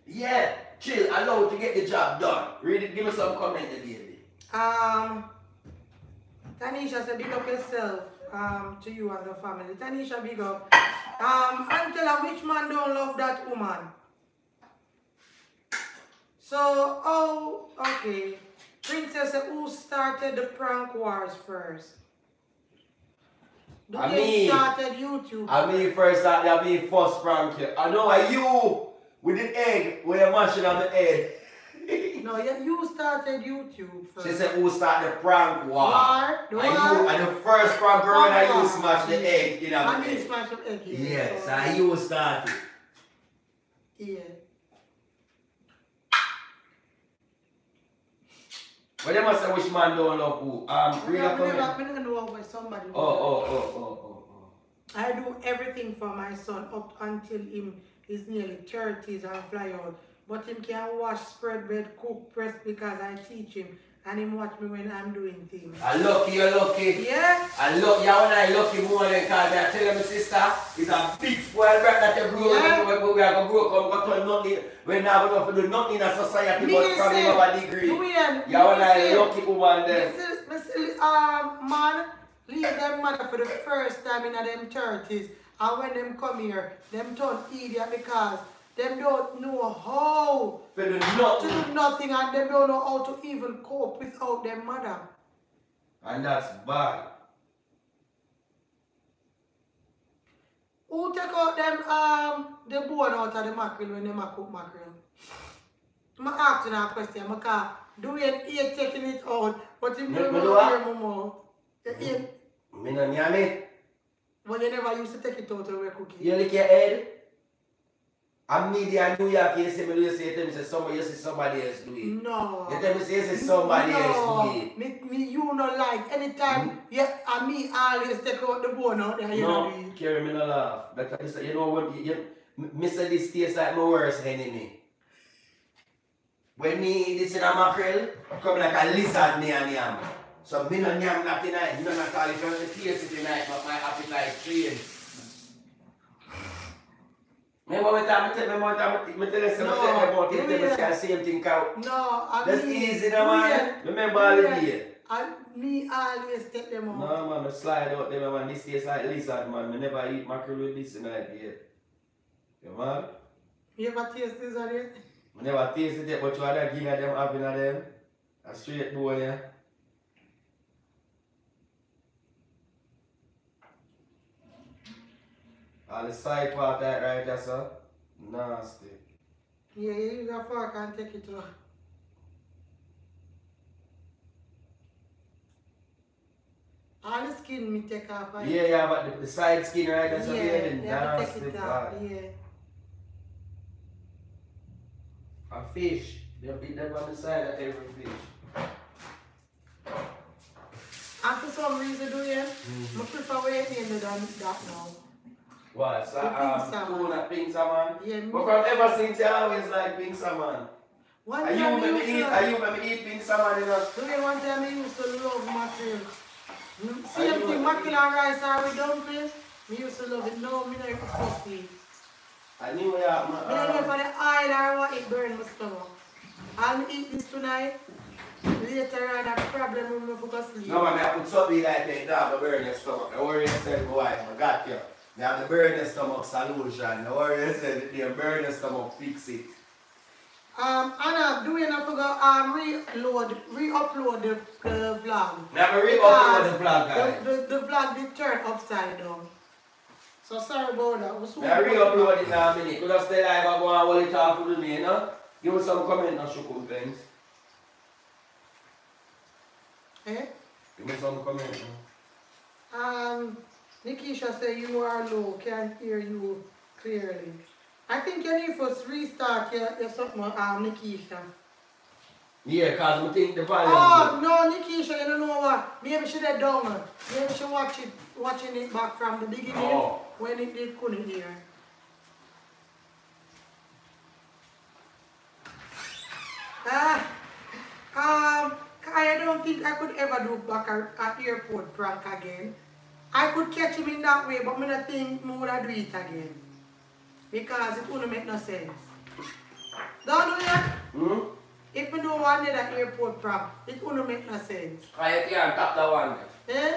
Yeah, chill, allow it to get the job done. Read it, give me some comment, baby. Um, Tanisha said, big up yourself um, to you and the family. Tanisha, big up. Um, Angela, which man don't love that woman? So, oh, okay. Princess, who started the prank wars first? Do I mean- started YouTube? I mean first that I mean first prank you. I know are you with the egg where you're mashing on the head. no, you started YouTube first. She said who start the prank war. War, the And war. you and the first prank girl and War. you smash the egg in I the mean, smash up egg. Yes, so- and you started. Yeah. But they must say which man don't love who. Um read I'm comment. never know about somebody. Oh, oh, oh, oh, oh, oh. I do everything for my son up until him is nearly 30s and fly out. But him can wash, spread bread, cook, press because I teach him. And him watch me when I'm doing things. I lucky, you're lucky. Yeah? I love you and I lucky more than cause I tell you my sister it's a big spoiled brat that you grow Yeah. up when we are gonna grow up and go to nothing when now we don't do nothing in a society Me but from a degree. Dwayne, You and I lucky woman there. Mr. Um, man, leave them mother for the first time in them 30s. And when them come here, them turn idiot because them don't know how For the to do nothing and they don't know how to even cope without their mother. And that's bad. Who take out them um the bone out of the mackerel when they cook mackerel? I'm asking a question because do you eat taking it out, but you Me- don't me do know what? your mouth. You eat, Me no yam it. but you never used to take it out when you cook it. You lick your head. I'm media New York, you see me do you say to me say somebody you see somebody else do it. No. You tell me say you see somebody no. else do it. Me, me, you not like anytime, hmm? yeah, and me always take out the bone out there, you know. No, Kerry, me no laugh. But uh, say, you know when you, you Mr. This tastes like my worst enemy. When me this in a mackerel, come like a lizard me and yam. So me no yam that tonight, me no not call it from the taste it tonight, but my appetite trains. Remember what time I tell me what time I tell you, No, tell you about it, tell me the same thing out. No, I That's mean, easy now, man. Remember all the day. I, me always take them out. No man, I slide out there man, this tastes like lizard man. I never eat mackerel with this tonight yet. Yeah, man. You ever taste this already? I never tasted it, but you had a of them having them. A straight bone, yeah. All the side part that right there, sir. Nasty. Yeah, you use a fork and take it off. All the skin me take off. right? Yeah, yeah, but the, the side skin right there, so yeah, yeah, the nasty take it off. Yeah. A fish. They'll beat them on the side of every fish. And for some reason, do you? Mhm. I prefer waiting than that now. What? So, um, tuna pink salmon? Yeah, me- But from ever since you always like pink salmon. One Are you time me me used eat, to, are you me eat pink salmon, you know? do you one time I used to love mackerel. Mm, Same you- thing, mackerel and rice are with dumplings. Me used to love it. No, me not eat pussy. I knew that, Me don't know man. if the oil or what it burn my stomach. I'll eat this tonight. Later on, I problem with me for sleep. No, man, I put something like that to burn your stomach. Don't worry yourself, boy. I got you. I have the burn your stomach solution. Don't worry yourself, the burn your stomach, fix it. Um, Anna, do you not forget um reload, re-upload the, the vlog? Now, we Because re-upload the vlog, guys. The, the, the vlog did turn upside down. So sorry about that. We're soon I re-upload it now, minute. Could I stay live and go and hold it off with me, you know? Give us some comment on Shukum things. Eh? Give me some comment. Um, Nikisha said you are low, can't hear you clearly. I think you need to restart your, your something, um, Nikisha. Yeah, because I think the volume. Oh, no, Nikisha, you don't know what? Maybe she did down. Maybe she watch it, watching it back from the beginning Oh. when it did couldn't hear. Ah, um, I don't think I could ever do back at airport prank again. I could catch him in that way, but I don't think I would do it again. Because it wouldn't make no sense. Don't do that. Hmm? If we don't want that airport prank, it wouldn't make no sense. I can't tap that one. Eh?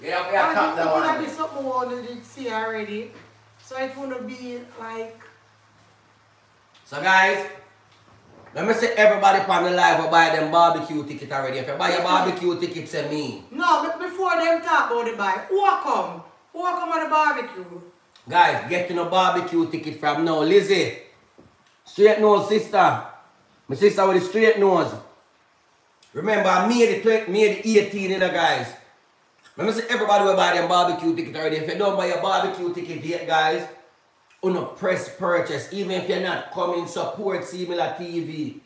Yeah, we I have tap think that it would one. be something we already see already. So it wouldn't be like, So guys, let me say everybody on the live will buy them barbecue ticket already. If you buy your barbecue ticket, say me. no, but before them talk about the buy, who a come? Who a come at the barbecue? Guys, getting a barbecue ticket from now. Lizzie, straight nose sister. My sister with the straight nose. Remember, I made 20 made it 18 in the guys. Let me say everybody will buy them barbecue ticket already. If you don't buy your barbecue ticket yet, guys, on a press purchase, even if you're not coming, support C Miller TV.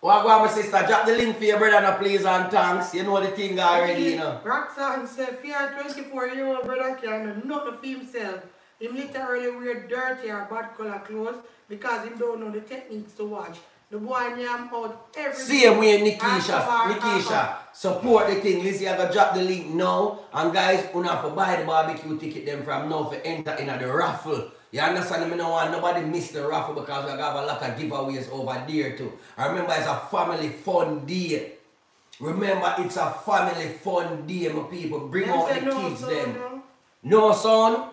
Well, go on, my sister, drop the link for your brother, no, please, and thanks. You know the thing already, you know. Roxanne said, fear 24 year old brother can do nothing for himself. Him literally wear dirty or bad color clothes because he don't know the techniques to watch. The boy name out every Same way, Nikisha. Nikisha, support the thing. Lizzie, I gotta drop the link now. And guys, you have to buy the barbecue ticket them from now for enter in the raffle. You understand? Me no one, nobody miss the raffle because we have a lot of giveaways over there too. I remember, it's a family fun day. Remember, it's a family fun day, my people. Bring out the kids no. No, son.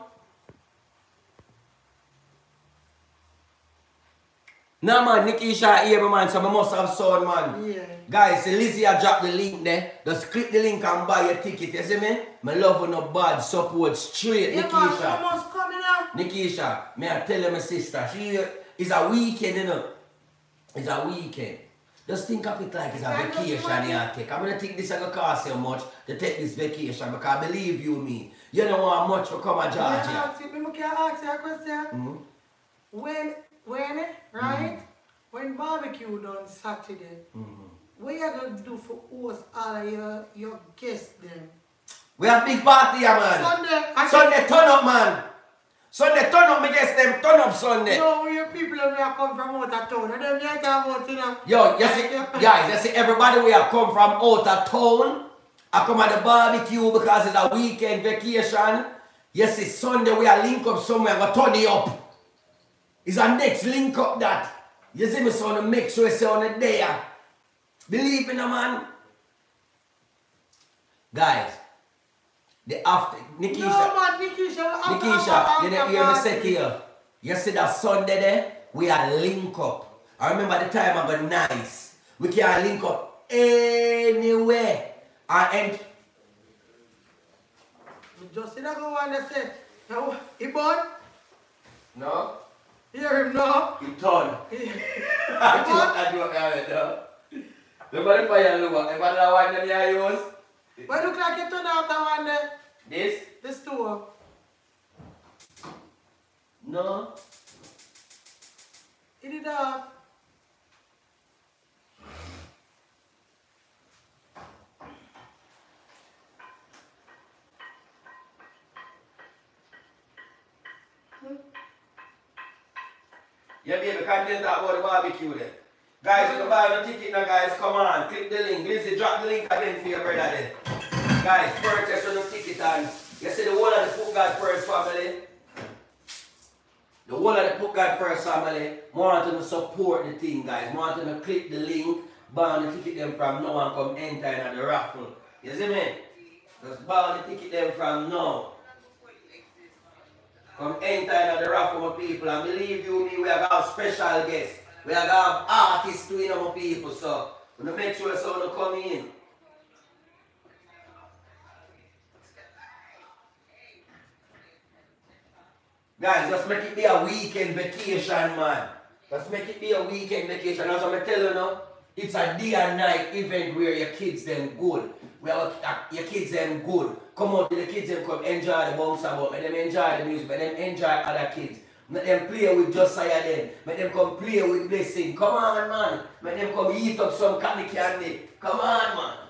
No, man, Nikisha here, man, so I must have son, man. Yeah. Guys, Lizzie, I drop the link there. Just click the link and buy your ticket, you see me? My love you no bad, support straight, Yeah, man, Nikisha. almost coming up. Nikisha, may I tell you my sister, she is a weekend, you know. It's a weekend. Just think of it like it's a vacation you take. I'm gonna think this is gonna cost you much to take this vacation because believe you me, you don't want much for come to Can I ask you, me can ask you a question? Mhm. When, when, right? When barbecue done Saturday, Mhm. what you gonna do for host all your, your guests then? We have big party here, man. Sunday, I Sunday, turn up, man. Sunday, turn up, me guess them, turn up Sunday. Yo, your people that have come from out of town, and them you talk about, you know. Yo, you see, guys, you see everybody we have come from out of town. I come at the barbecue because it's a weekend vacation. You see, Sunday we are link up somewhere, we turn it up. It's a next link up that. You see me, son, make sure it's on the there. Believe me, no, man. Guys, the after, Nikisha. No, man, Nikisha. after- Nikisha, after- you know, after you hear me say to you, You see that Sunday there? We are link up. I remember the time I got nice. We can link up anywhere. And Just see that go on and say, now, he born? no, Hear him now? he turn. He- I joke, I joke, I mean, no. Remember the fire look, remember that one them you use? But look like you turn off that one there, This? the store. Oh. No. He did off. Yeah, baby, can't talk about the barbecue then. Guys, you can buy the ticket now, guys. Come on, click the link. Lizzie, drop the link again for your brother then. Guys, purchase the ticket and you see the whole of the Put God First family. The whole of the Put God First family want to support the thing, guys. Want to click the link, buy the ticket them from now and come enter in the raffle. You see me? Just buy the ticket them from now. Come enter in the raffle with people and believe you me, we are gonna have special guests. We are gonna have artists doing our people, so we to make sure someone come in. Guys, just make it be a weekend vacation, man. Just make it be a weekend vacation. As I'm telling you now, it's a day and night event where your kids them good. Where your kids them good. Come out to the kids them come enjoy the bounce about. Make them enjoy the music. Make them enjoy other kids. Make them play with Josiah then. Make them come play with Blessing. Come on, man. Make them come eat up some candy candy. Come on, man.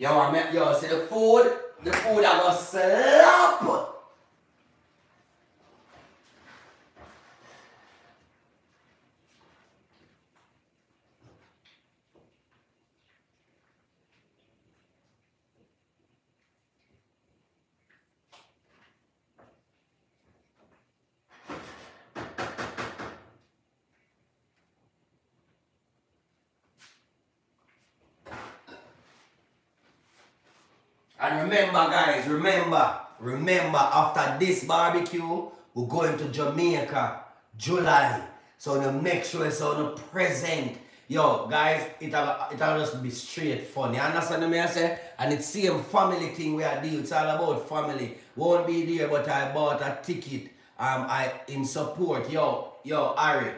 Yo, I met yo, see the food, the food I gonna slap. And remember, guys, remember, remember, after this barbecue, we're going to Jamaica, July. So to make sure it's on the present. Yo, guys, it'll, it'll just be straight fun. You understand what I say? And it's same family thing we are doing. It's all about family. Won't be there, but I bought a ticket. Um, I in support. Yo, yo, Ari.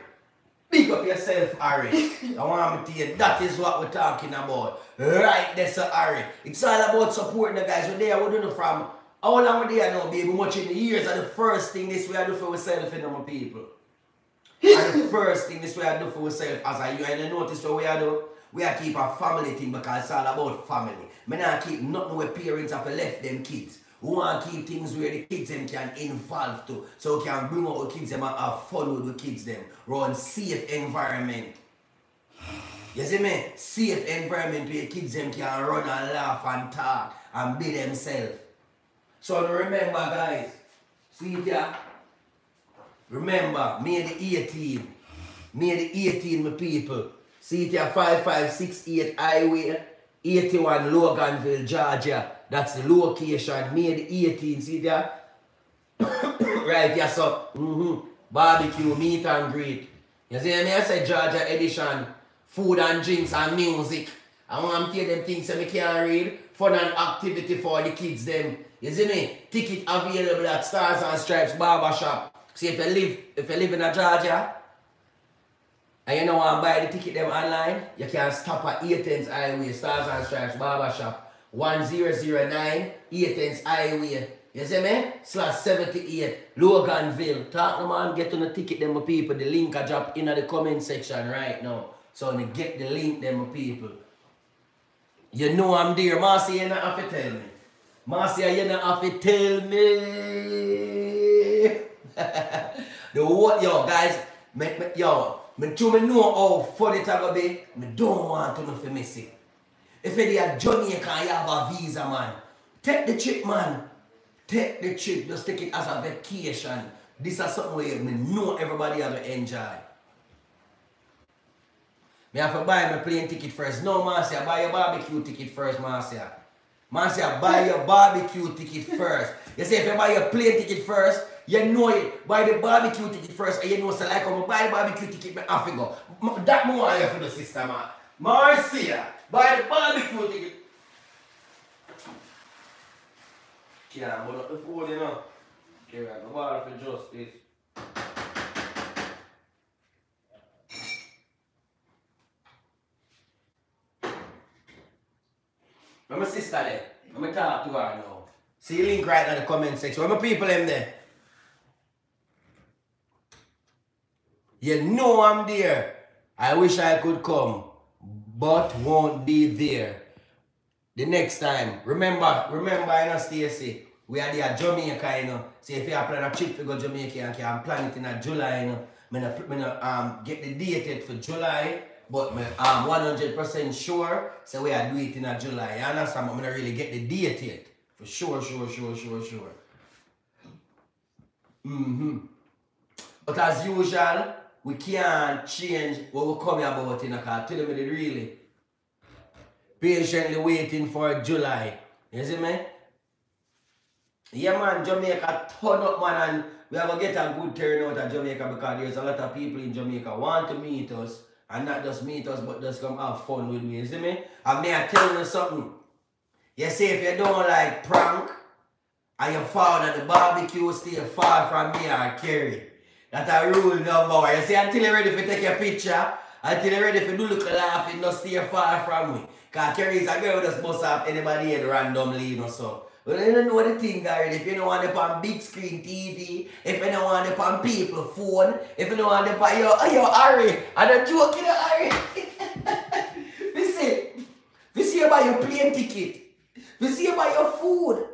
Big up yourself, Harry. I want to tell you, that is what we're talking about. Right there, sir, Harry. It's all about supporting the guys. We're there, we're doing it from how long we're there now, baby? Much in the years. And the first thing this way I do for ourselves and our people. and the first thing this way I do for myself, as I you and notice what we are do, we are keep a family thing because it's all about family. Me not keep nothing where parents have left them kids. We want to keep things where the kids them can involve to. So we can bring out the kids them and have fun with the kids them. Run safe environment. You see me? Safe environment where the kids them can run and laugh and talk and be themselves. So remember guys, see here? Remember, May the 18. May the 18, my people. See it here, 5568 Highway, 81 Loganville, Georgia. That's the location. May the 18. See it here? right here, so. Mm-hmm. Barbecue, meet and greet. You see me? I say Georgia edition. Food and drinks and music. I want to tell them things that I can't read. Fun and activity for the kids them. You see me? Ticket available at Stars and Stripes Barbershop. See if you live if you live in a Georgia and you know to buy the ticket them online, you can stop at 8th Highway, Stars and Stripes Barbershop. 1009 8th Highway. You see me? Slash 78 Loganville. Talk no man, get on the ticket them people. The link I drop in the comment section right now. So you get the link them people. You know I'm there. Marcy, you not have to tell me. Marcy, you not have to tell me. the what, yo, guys, Me, me, yo, me too me know how funny it gonna be. Me don't want to know if miss it. If you are Jamaica and you have a visa, man, take the trip, man. Take the trip. Just take it as a vacation. This is something where me know everybody have to enjoy. Me have to buy my plane ticket first. No, Marcia, buy your barbecue ticket first, Marcia. Marcia, buy your barbecue ticket first. You say if you buy your plane ticket first, you know it. Buy the barbecue ticket first, and you know, so like, I'm buy the barbecue ticket, to go. That more I have for the sister, man. Marcia, but up the phone, you know. Okay, right, no bother for justice. Where my sister there? Me talk to her now. See link right in the comment section. Where my people in there? You know I'm there. I wish I could come, but won't be there. The next time, remember, remember, you know, Stacy, we are there Jamaica, you know. So if you are a trip to go Jamaica and can plan it in a July, you know, me no, me no, um, get the date for July, but I'm 100% sure, so we are do it in a July. You me not really get the date yet. For sure, sure, sure, sure, sure. Mm-hmm. But as usual, we can't change what we come about in a car. Tell me the really. Patiently waiting for July. You see me? Yeah man, Jamaica turn up man and we have to get a good turnout at Jamaica because there's a lot of people in Jamaica want to meet us and not just meet us but just come have fun with me. You see me? And me I tell you something. You see if you don't like prank and you found at the barbecue stay far from me or Kerry. That's a rule number one. You see until you're ready to take your picture, until you're ready to do look laughing, don't stay far from me. Cause Kerry is a girl just must have anybody head randomly, you know so. Well, you don't know the thing already. If you don't want it on big screen TV, if you don't want it on people phone, if you don't want it on your, your Harry, and a joke in the Harry. We see you buy your plane ticket. We see buy your food.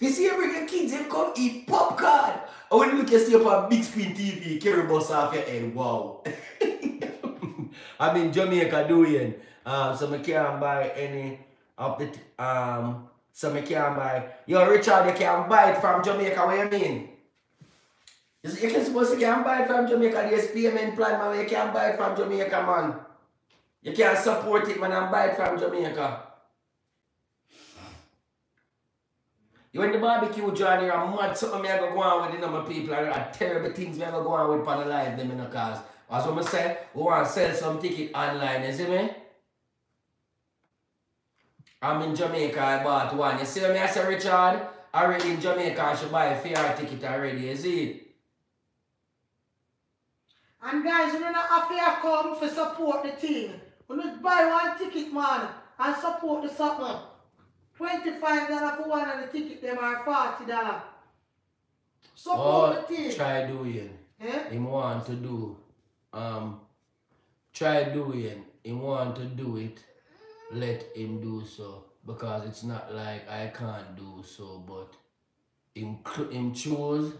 We see you bring your kids and come eat popcorn. And when you look you see up on big screen TV, Kerry bus off your head. Wow. I'm in Jamaica doing. Um, so I can't buy any of the um so I can't buy. Yo, Richard, you can't buy it from Jamaica. What you mean? You can suppose you can't buy it from Jamaica. There's payment plan, man. You can't buy it from Jamaica, man. You can't support it, man, and buy it from Jamaica. You in the barbecue, John, you're a mad something me I go go on with the number of people and a terrible things me I go go on with on the live them in the cars. As what I say, we want to sell some ticket online, you see me? I'm in Jamaica, I bought one. You see me, I say Richard, already in Jamaica, I should buy a fair ticket already, you see it? And guys, you don't have to come for support the team. You need buy one ticket, man, and support the something. Twenty-five dollar for one of the ticket, them are forty dollar. So Oh, try doing. Eh? Him want to do. Um, try doing. He want to do it. Let him do so. Because it's not like I can't do so, but him, him choose.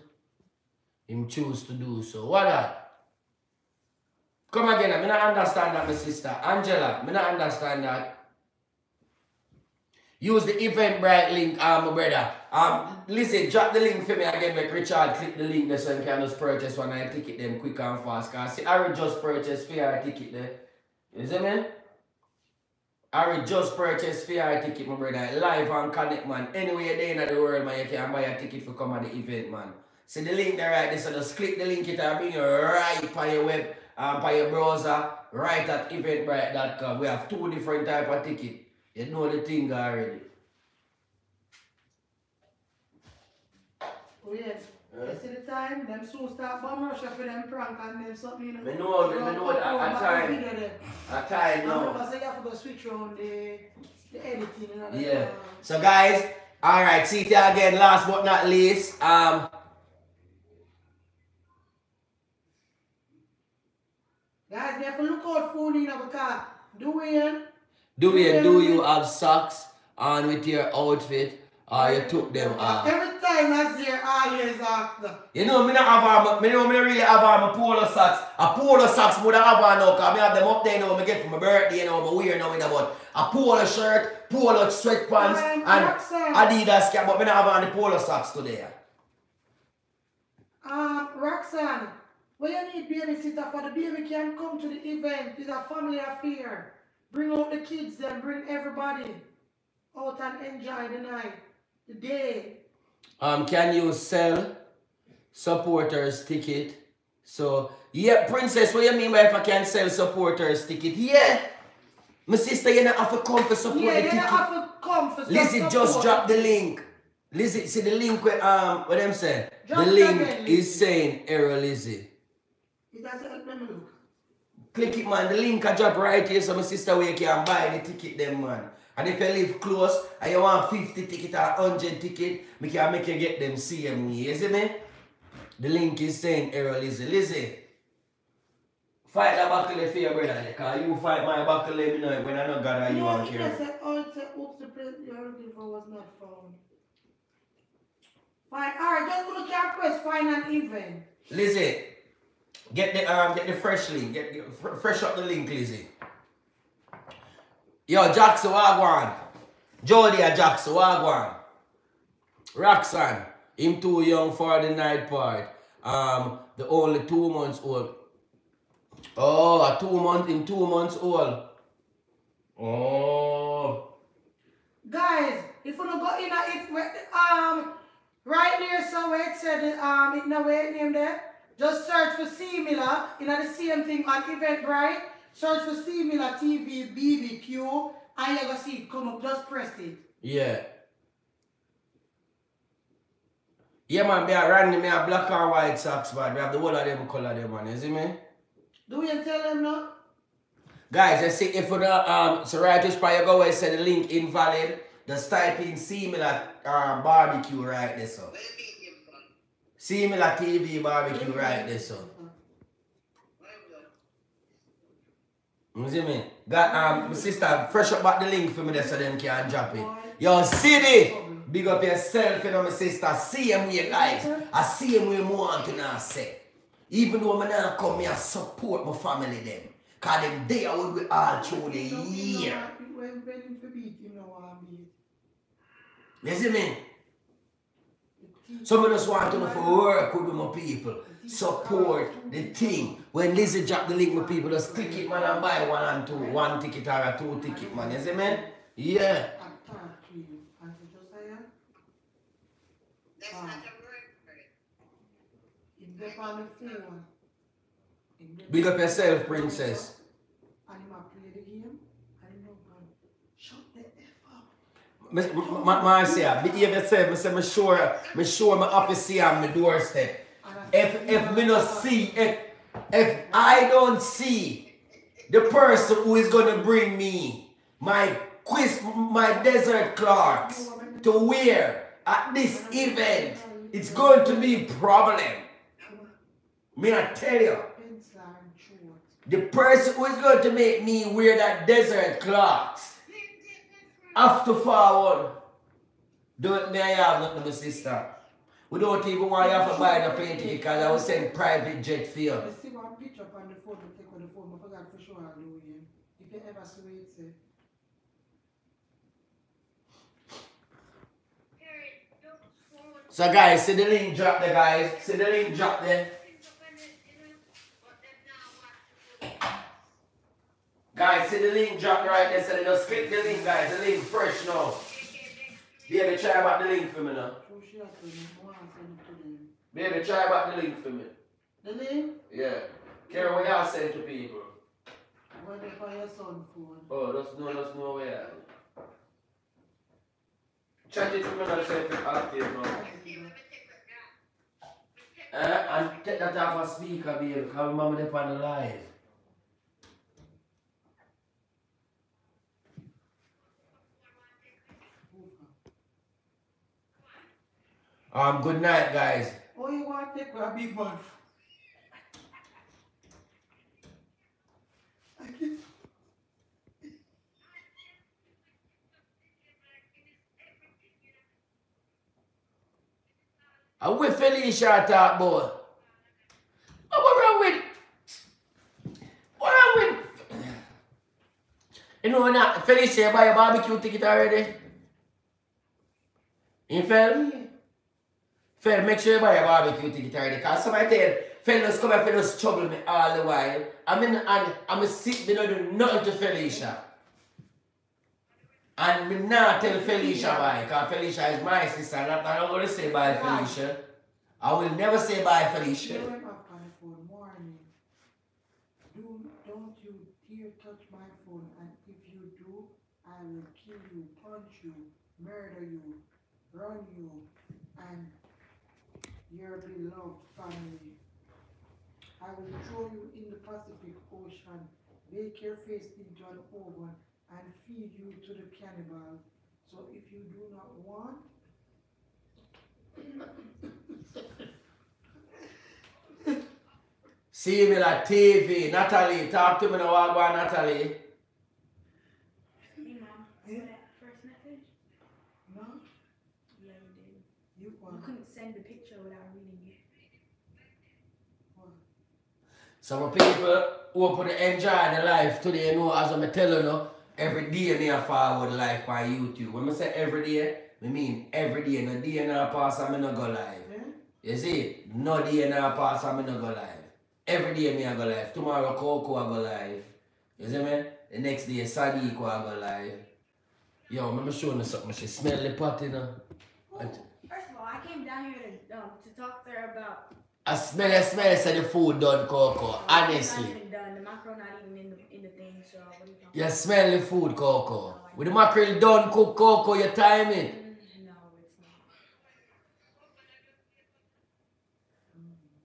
Him choose to do so. What that? Come again, I not understand that, my sister. Angela, I not understand that. Use the Eventbrite link, um, my brother. Um, listen, drop the link for me again. Make Richard click the link there so you can just purchase one and ticket them quick and fast. Cause see, I just purchase fair ticket there. You see me? I just purchase fair ticket, my brother. Live and connect, man. Anywhere there in the world, man, you can buy a ticket for come at the event, man. See the link there right there, so just click the link it and bring you right on your web, um, on your browser, right at eventbrite.com. We have two different type of ticket. You know the thing already. Oh yes. Eh? You see the time? Them soon start bomb rush for them prank and them something. You know. Me know, me know that at time. and video them. A time now. because you have to go switch around the, the editing. You know, Yeah. uh, So guys, alright, see you again. Last but not least, um, Guys, you have to look out for you know, because doing do you do you have socks on with your outfit or you took them off? Every time I see there always after. You know, me not have on, me know me really have on my polo socks. A polo socks would have on now, cause me have them up there now, me get for my birthday, you know, me wear now, know, but a polo shirt, polo sweatpants, and Adidas cap, but me not have on the polo socks today. Um, Roxanne, when you need babysitter for the baby can come to the event. It's a family affair. Bring out the kids then bring everybody out and enjoy the night, the day. Um, can you sell supporters ticket? So, yeah, princess, what you mean by if I can sell supporters ticket? Yeah. My sister, you not have to come for support yeah, the you ticket. don't have to come for Lizzie some just drop the link. Lizzie, see the link where um what them say? Drop the link again, is saying error Lizzie. It doesn't help me look. Click it man, the link I drop right here so my sister where you can buy the ticket them man. And if you live close and you want 50 ticket or 100 ticket, me can make you get them same way, you see me? The link is saying error Lizzie. Lizzie, fight the battle for your brother, because you fight my battle, let me know when I know God you No, want it to just care. said, oh, it said, oops, the place you're looking for was not found. Fine, alright, just go to can press find an event. Lizzie, get the um get the fresh link. Get, get fresh up the link, Lizzie. Yo, Jackson Wagwan. Jody a Jackson Wagwan. Roxanne, him too young for the night part. Um, the only two months old. Oh, a two month in two months old. Oh. Guys, if you don't go in, a- if we, um, right there somewhere it said, um, it where it name there. Just search for C Miller, you know the same thing on Eventbrite. Search for C Miller TV BBQ, and you're gonna see it come up. Just press it. Yeah. Yeah man, me a random, me a black and white socks, man. We have the whole of them color them man, you see me? Do you tell them no? Guys, I see if you know, um, so right just by you go where it say the link invalid, just type in C Miller um, barbecue right there, so. C Miller TV barbecue right there, so. You see me? Got um, my sister fresh up back the link for me there so them can drop it. Yo, city! Big up yourself, you know, my sister. Same way, life. I see him way more want to now say. Even though I now come here, support my family them. Cause them they are with me all through the year. When when for you know what I mean. You see me? Some of us want to know for work with my people. Support the thing. When Lizzie drop the link with people, just click it man and buy one and two. One ticket or a two ticket man. You see man? Yeah. I talk to you. Auntie Josiah, That's Ah. not a word for it. him get on the phone. Him get Big on up the yourself, phone, princess. And him a play the game. And him not gone. Shut the F yourself. Me say me sure, me sure me happy see on my doorstep. I If if me not see, if if I don't see the person who is gonna bring me my quiz, my desert clocks to wear at this event, it's going to be a problem. Me I tell you, the person who is going to make me wear that desert clocks have to forward. Don't me I have nothing, my sister. We don't even want you have to buy the plane ticket because I will send private jet for you. I see one picture on the phone, I take on the phone, I forgot for sure I'll do. If you ever see what it say. So guys, see the link drop there guys. See the link drop there. Guys, see the link drop right there. So just click the link guys. The link fresh now. Baby, try about the link for me now. So she to me, I want to send it to them. Baby, try about the link for me. The link, Yeah. Carry what y'all send to people. where they for your son phone. Oh, that's no, that's no way. Chat it for me now, say if it's active now. Uh, and take that off a speaker, baby, because remember they on the live. Um, good night, guys. Oh, you want to take a big one? And with Felicia talk about. What wrong with? What wrong with? You know not Felicia buy a barbecue ticket already? You feel? Fel, make sure you buy a barbecue ticket already. Cause somebody tell fellas come and fellas trouble me all the while. I mean and I'm a sit me not do nothing to Felicia. And me not tell Felicia bye, because Felicia is my sister. and I'm not gonna say bye Felicia. I will never say bye Felicia. You went off my phone, warning. Do, don't you dare touch my phone, and if you do, I will kill you, punch you, murder you, run you, and your beloved family. I will throw you in the Pacific Ocean, make your face into an oven, and feed you to the cannibals. So if you do not want, See me like TV. Natalie, talk to me now, what Natalie. Hey mom, Yeah. for that first message? no, Yeah, you did. you You want. couldn't send the picture without reading it. Some of people who put enjoy the life today, you know, as I'm telling you, every day a forward life on YouTube. When I say every day, I mean every day. No day no pass and me no go live. Yeah? You see? No day no pass and me no go live. Every day me a go live. Tomorrow Coco a go live. You see me? The next day Sadiq will go live. Yo, let me show you something. She smell the pot, you know. First of all, I came down here to um to talk to her about. I smell it, smell it, say the food done, Coco. It's not Honestly. even done. The macro not even in the in the thing. So what are you? You smell the food, Coco. With the mackerel done cook, Coco, you time it. Mm, No, it's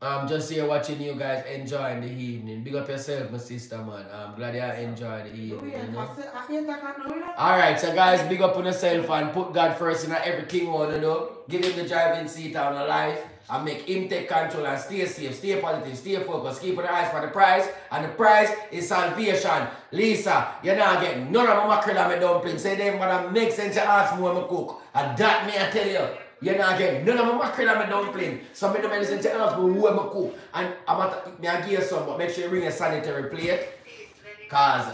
not. I'm just here watching you guys enjoying the evening. Big up yourself, my sister, man. I'm glad you enjoy the evening. You know? I said, I ain't that no, you know? Alright, so guys, big up on yourself and put God first in everything you want to do. Give him the driving seat on the life and make him take control and stay safe, stay positive, stay focused, keep your eyes for the prize. And the prize is salvation. Lisa, you're not getting none of my mackerel and my dumplings. Say them gonna make sense to ask me when I cook. And that me I tell you. You're not getting none of my mackerel and my dumpling. So me don't listen to ask me when I cook. And I'm at, me I give you some, but make sure you bring a sanitary plate. Cause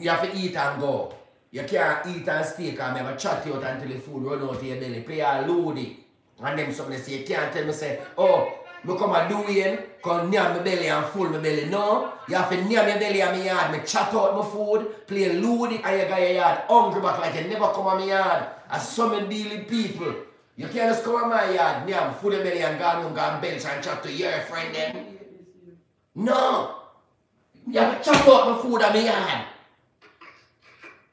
you have to eat and go. You can't eat and stay because I have a chat you out until the food run out of your belly. Play all loady. And them something say, you can't tell me say, oh, me come and do it, come near my belly and full my belly. No, you have to near my belly and my yard. Me chat out my food, play loady and you got your yard hungry back like you never come on my yard. As some deal with people. You can't just come on my yard, near full your belly and go home, go and bench and chat to your friend then. No. You have to chop out my food at my yard.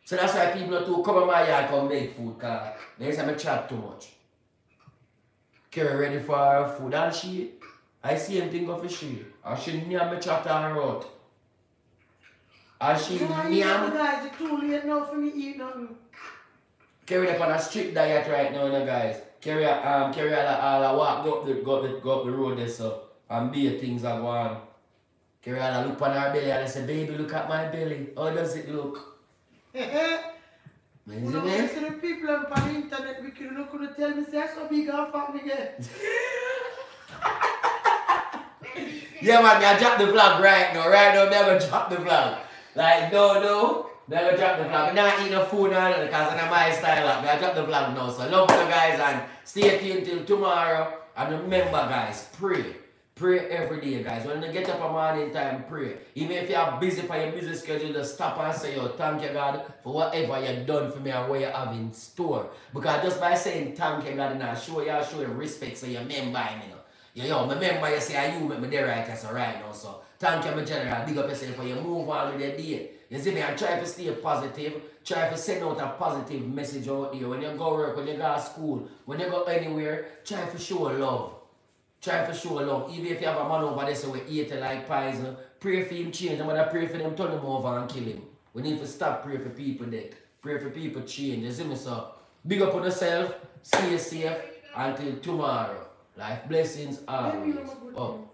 So that's why people not to come on my yard come make food cause they say me chat too much. Kerry ready for her food and she I see anything go for she. And she near me chat her out. And she You know, near guys, it's too late now for me to eat nothing. Kerry up on a strict diet right now, you know, guys. Kerry um Kerry all a, all a walk go up the go up the go up the road there so and be things are going. Kerry all a look on her belly and I say, baby look at my belly. How does it look? You You know, listen to people on the internet, we could look and tell me, say, so big and fat. Yeah, man, I drop the vlog right now. Right now, me I gonna drop the vlog. Like, no, no. Me I drop the vlog. Me not eat no food now because it's my style. Me I drop the vlog now. So love you guys and stay tuned till tomorrow. And remember, guys, pray. Pray every day, guys. When you get up a morning time, pray. Even if you are busy for your busy schedule, just stop and say, yo, thank you, God, for whatever you've done for me and what you have in store. Because just by saying thank you, God, now show you, show you respect, so you remember me. You know. Yo, yo, remember you say you make me there right here, so right now, so thank you, my general. Big up yourself for you move on with your day. You see me, and try to stay positive. Try to send out a positive message out there. When you go work, when you go to school, when you go anywhere, try to show love. Try to show love. Even if you have a man over there so we eat it like poison, pray for him change. I'm gonna pray for them, turn him over and kill him. We need to stop pray for people that. Pray for people change. You see me, so big up on yourself, stay safe until tomorrow. Life blessings always. Oh.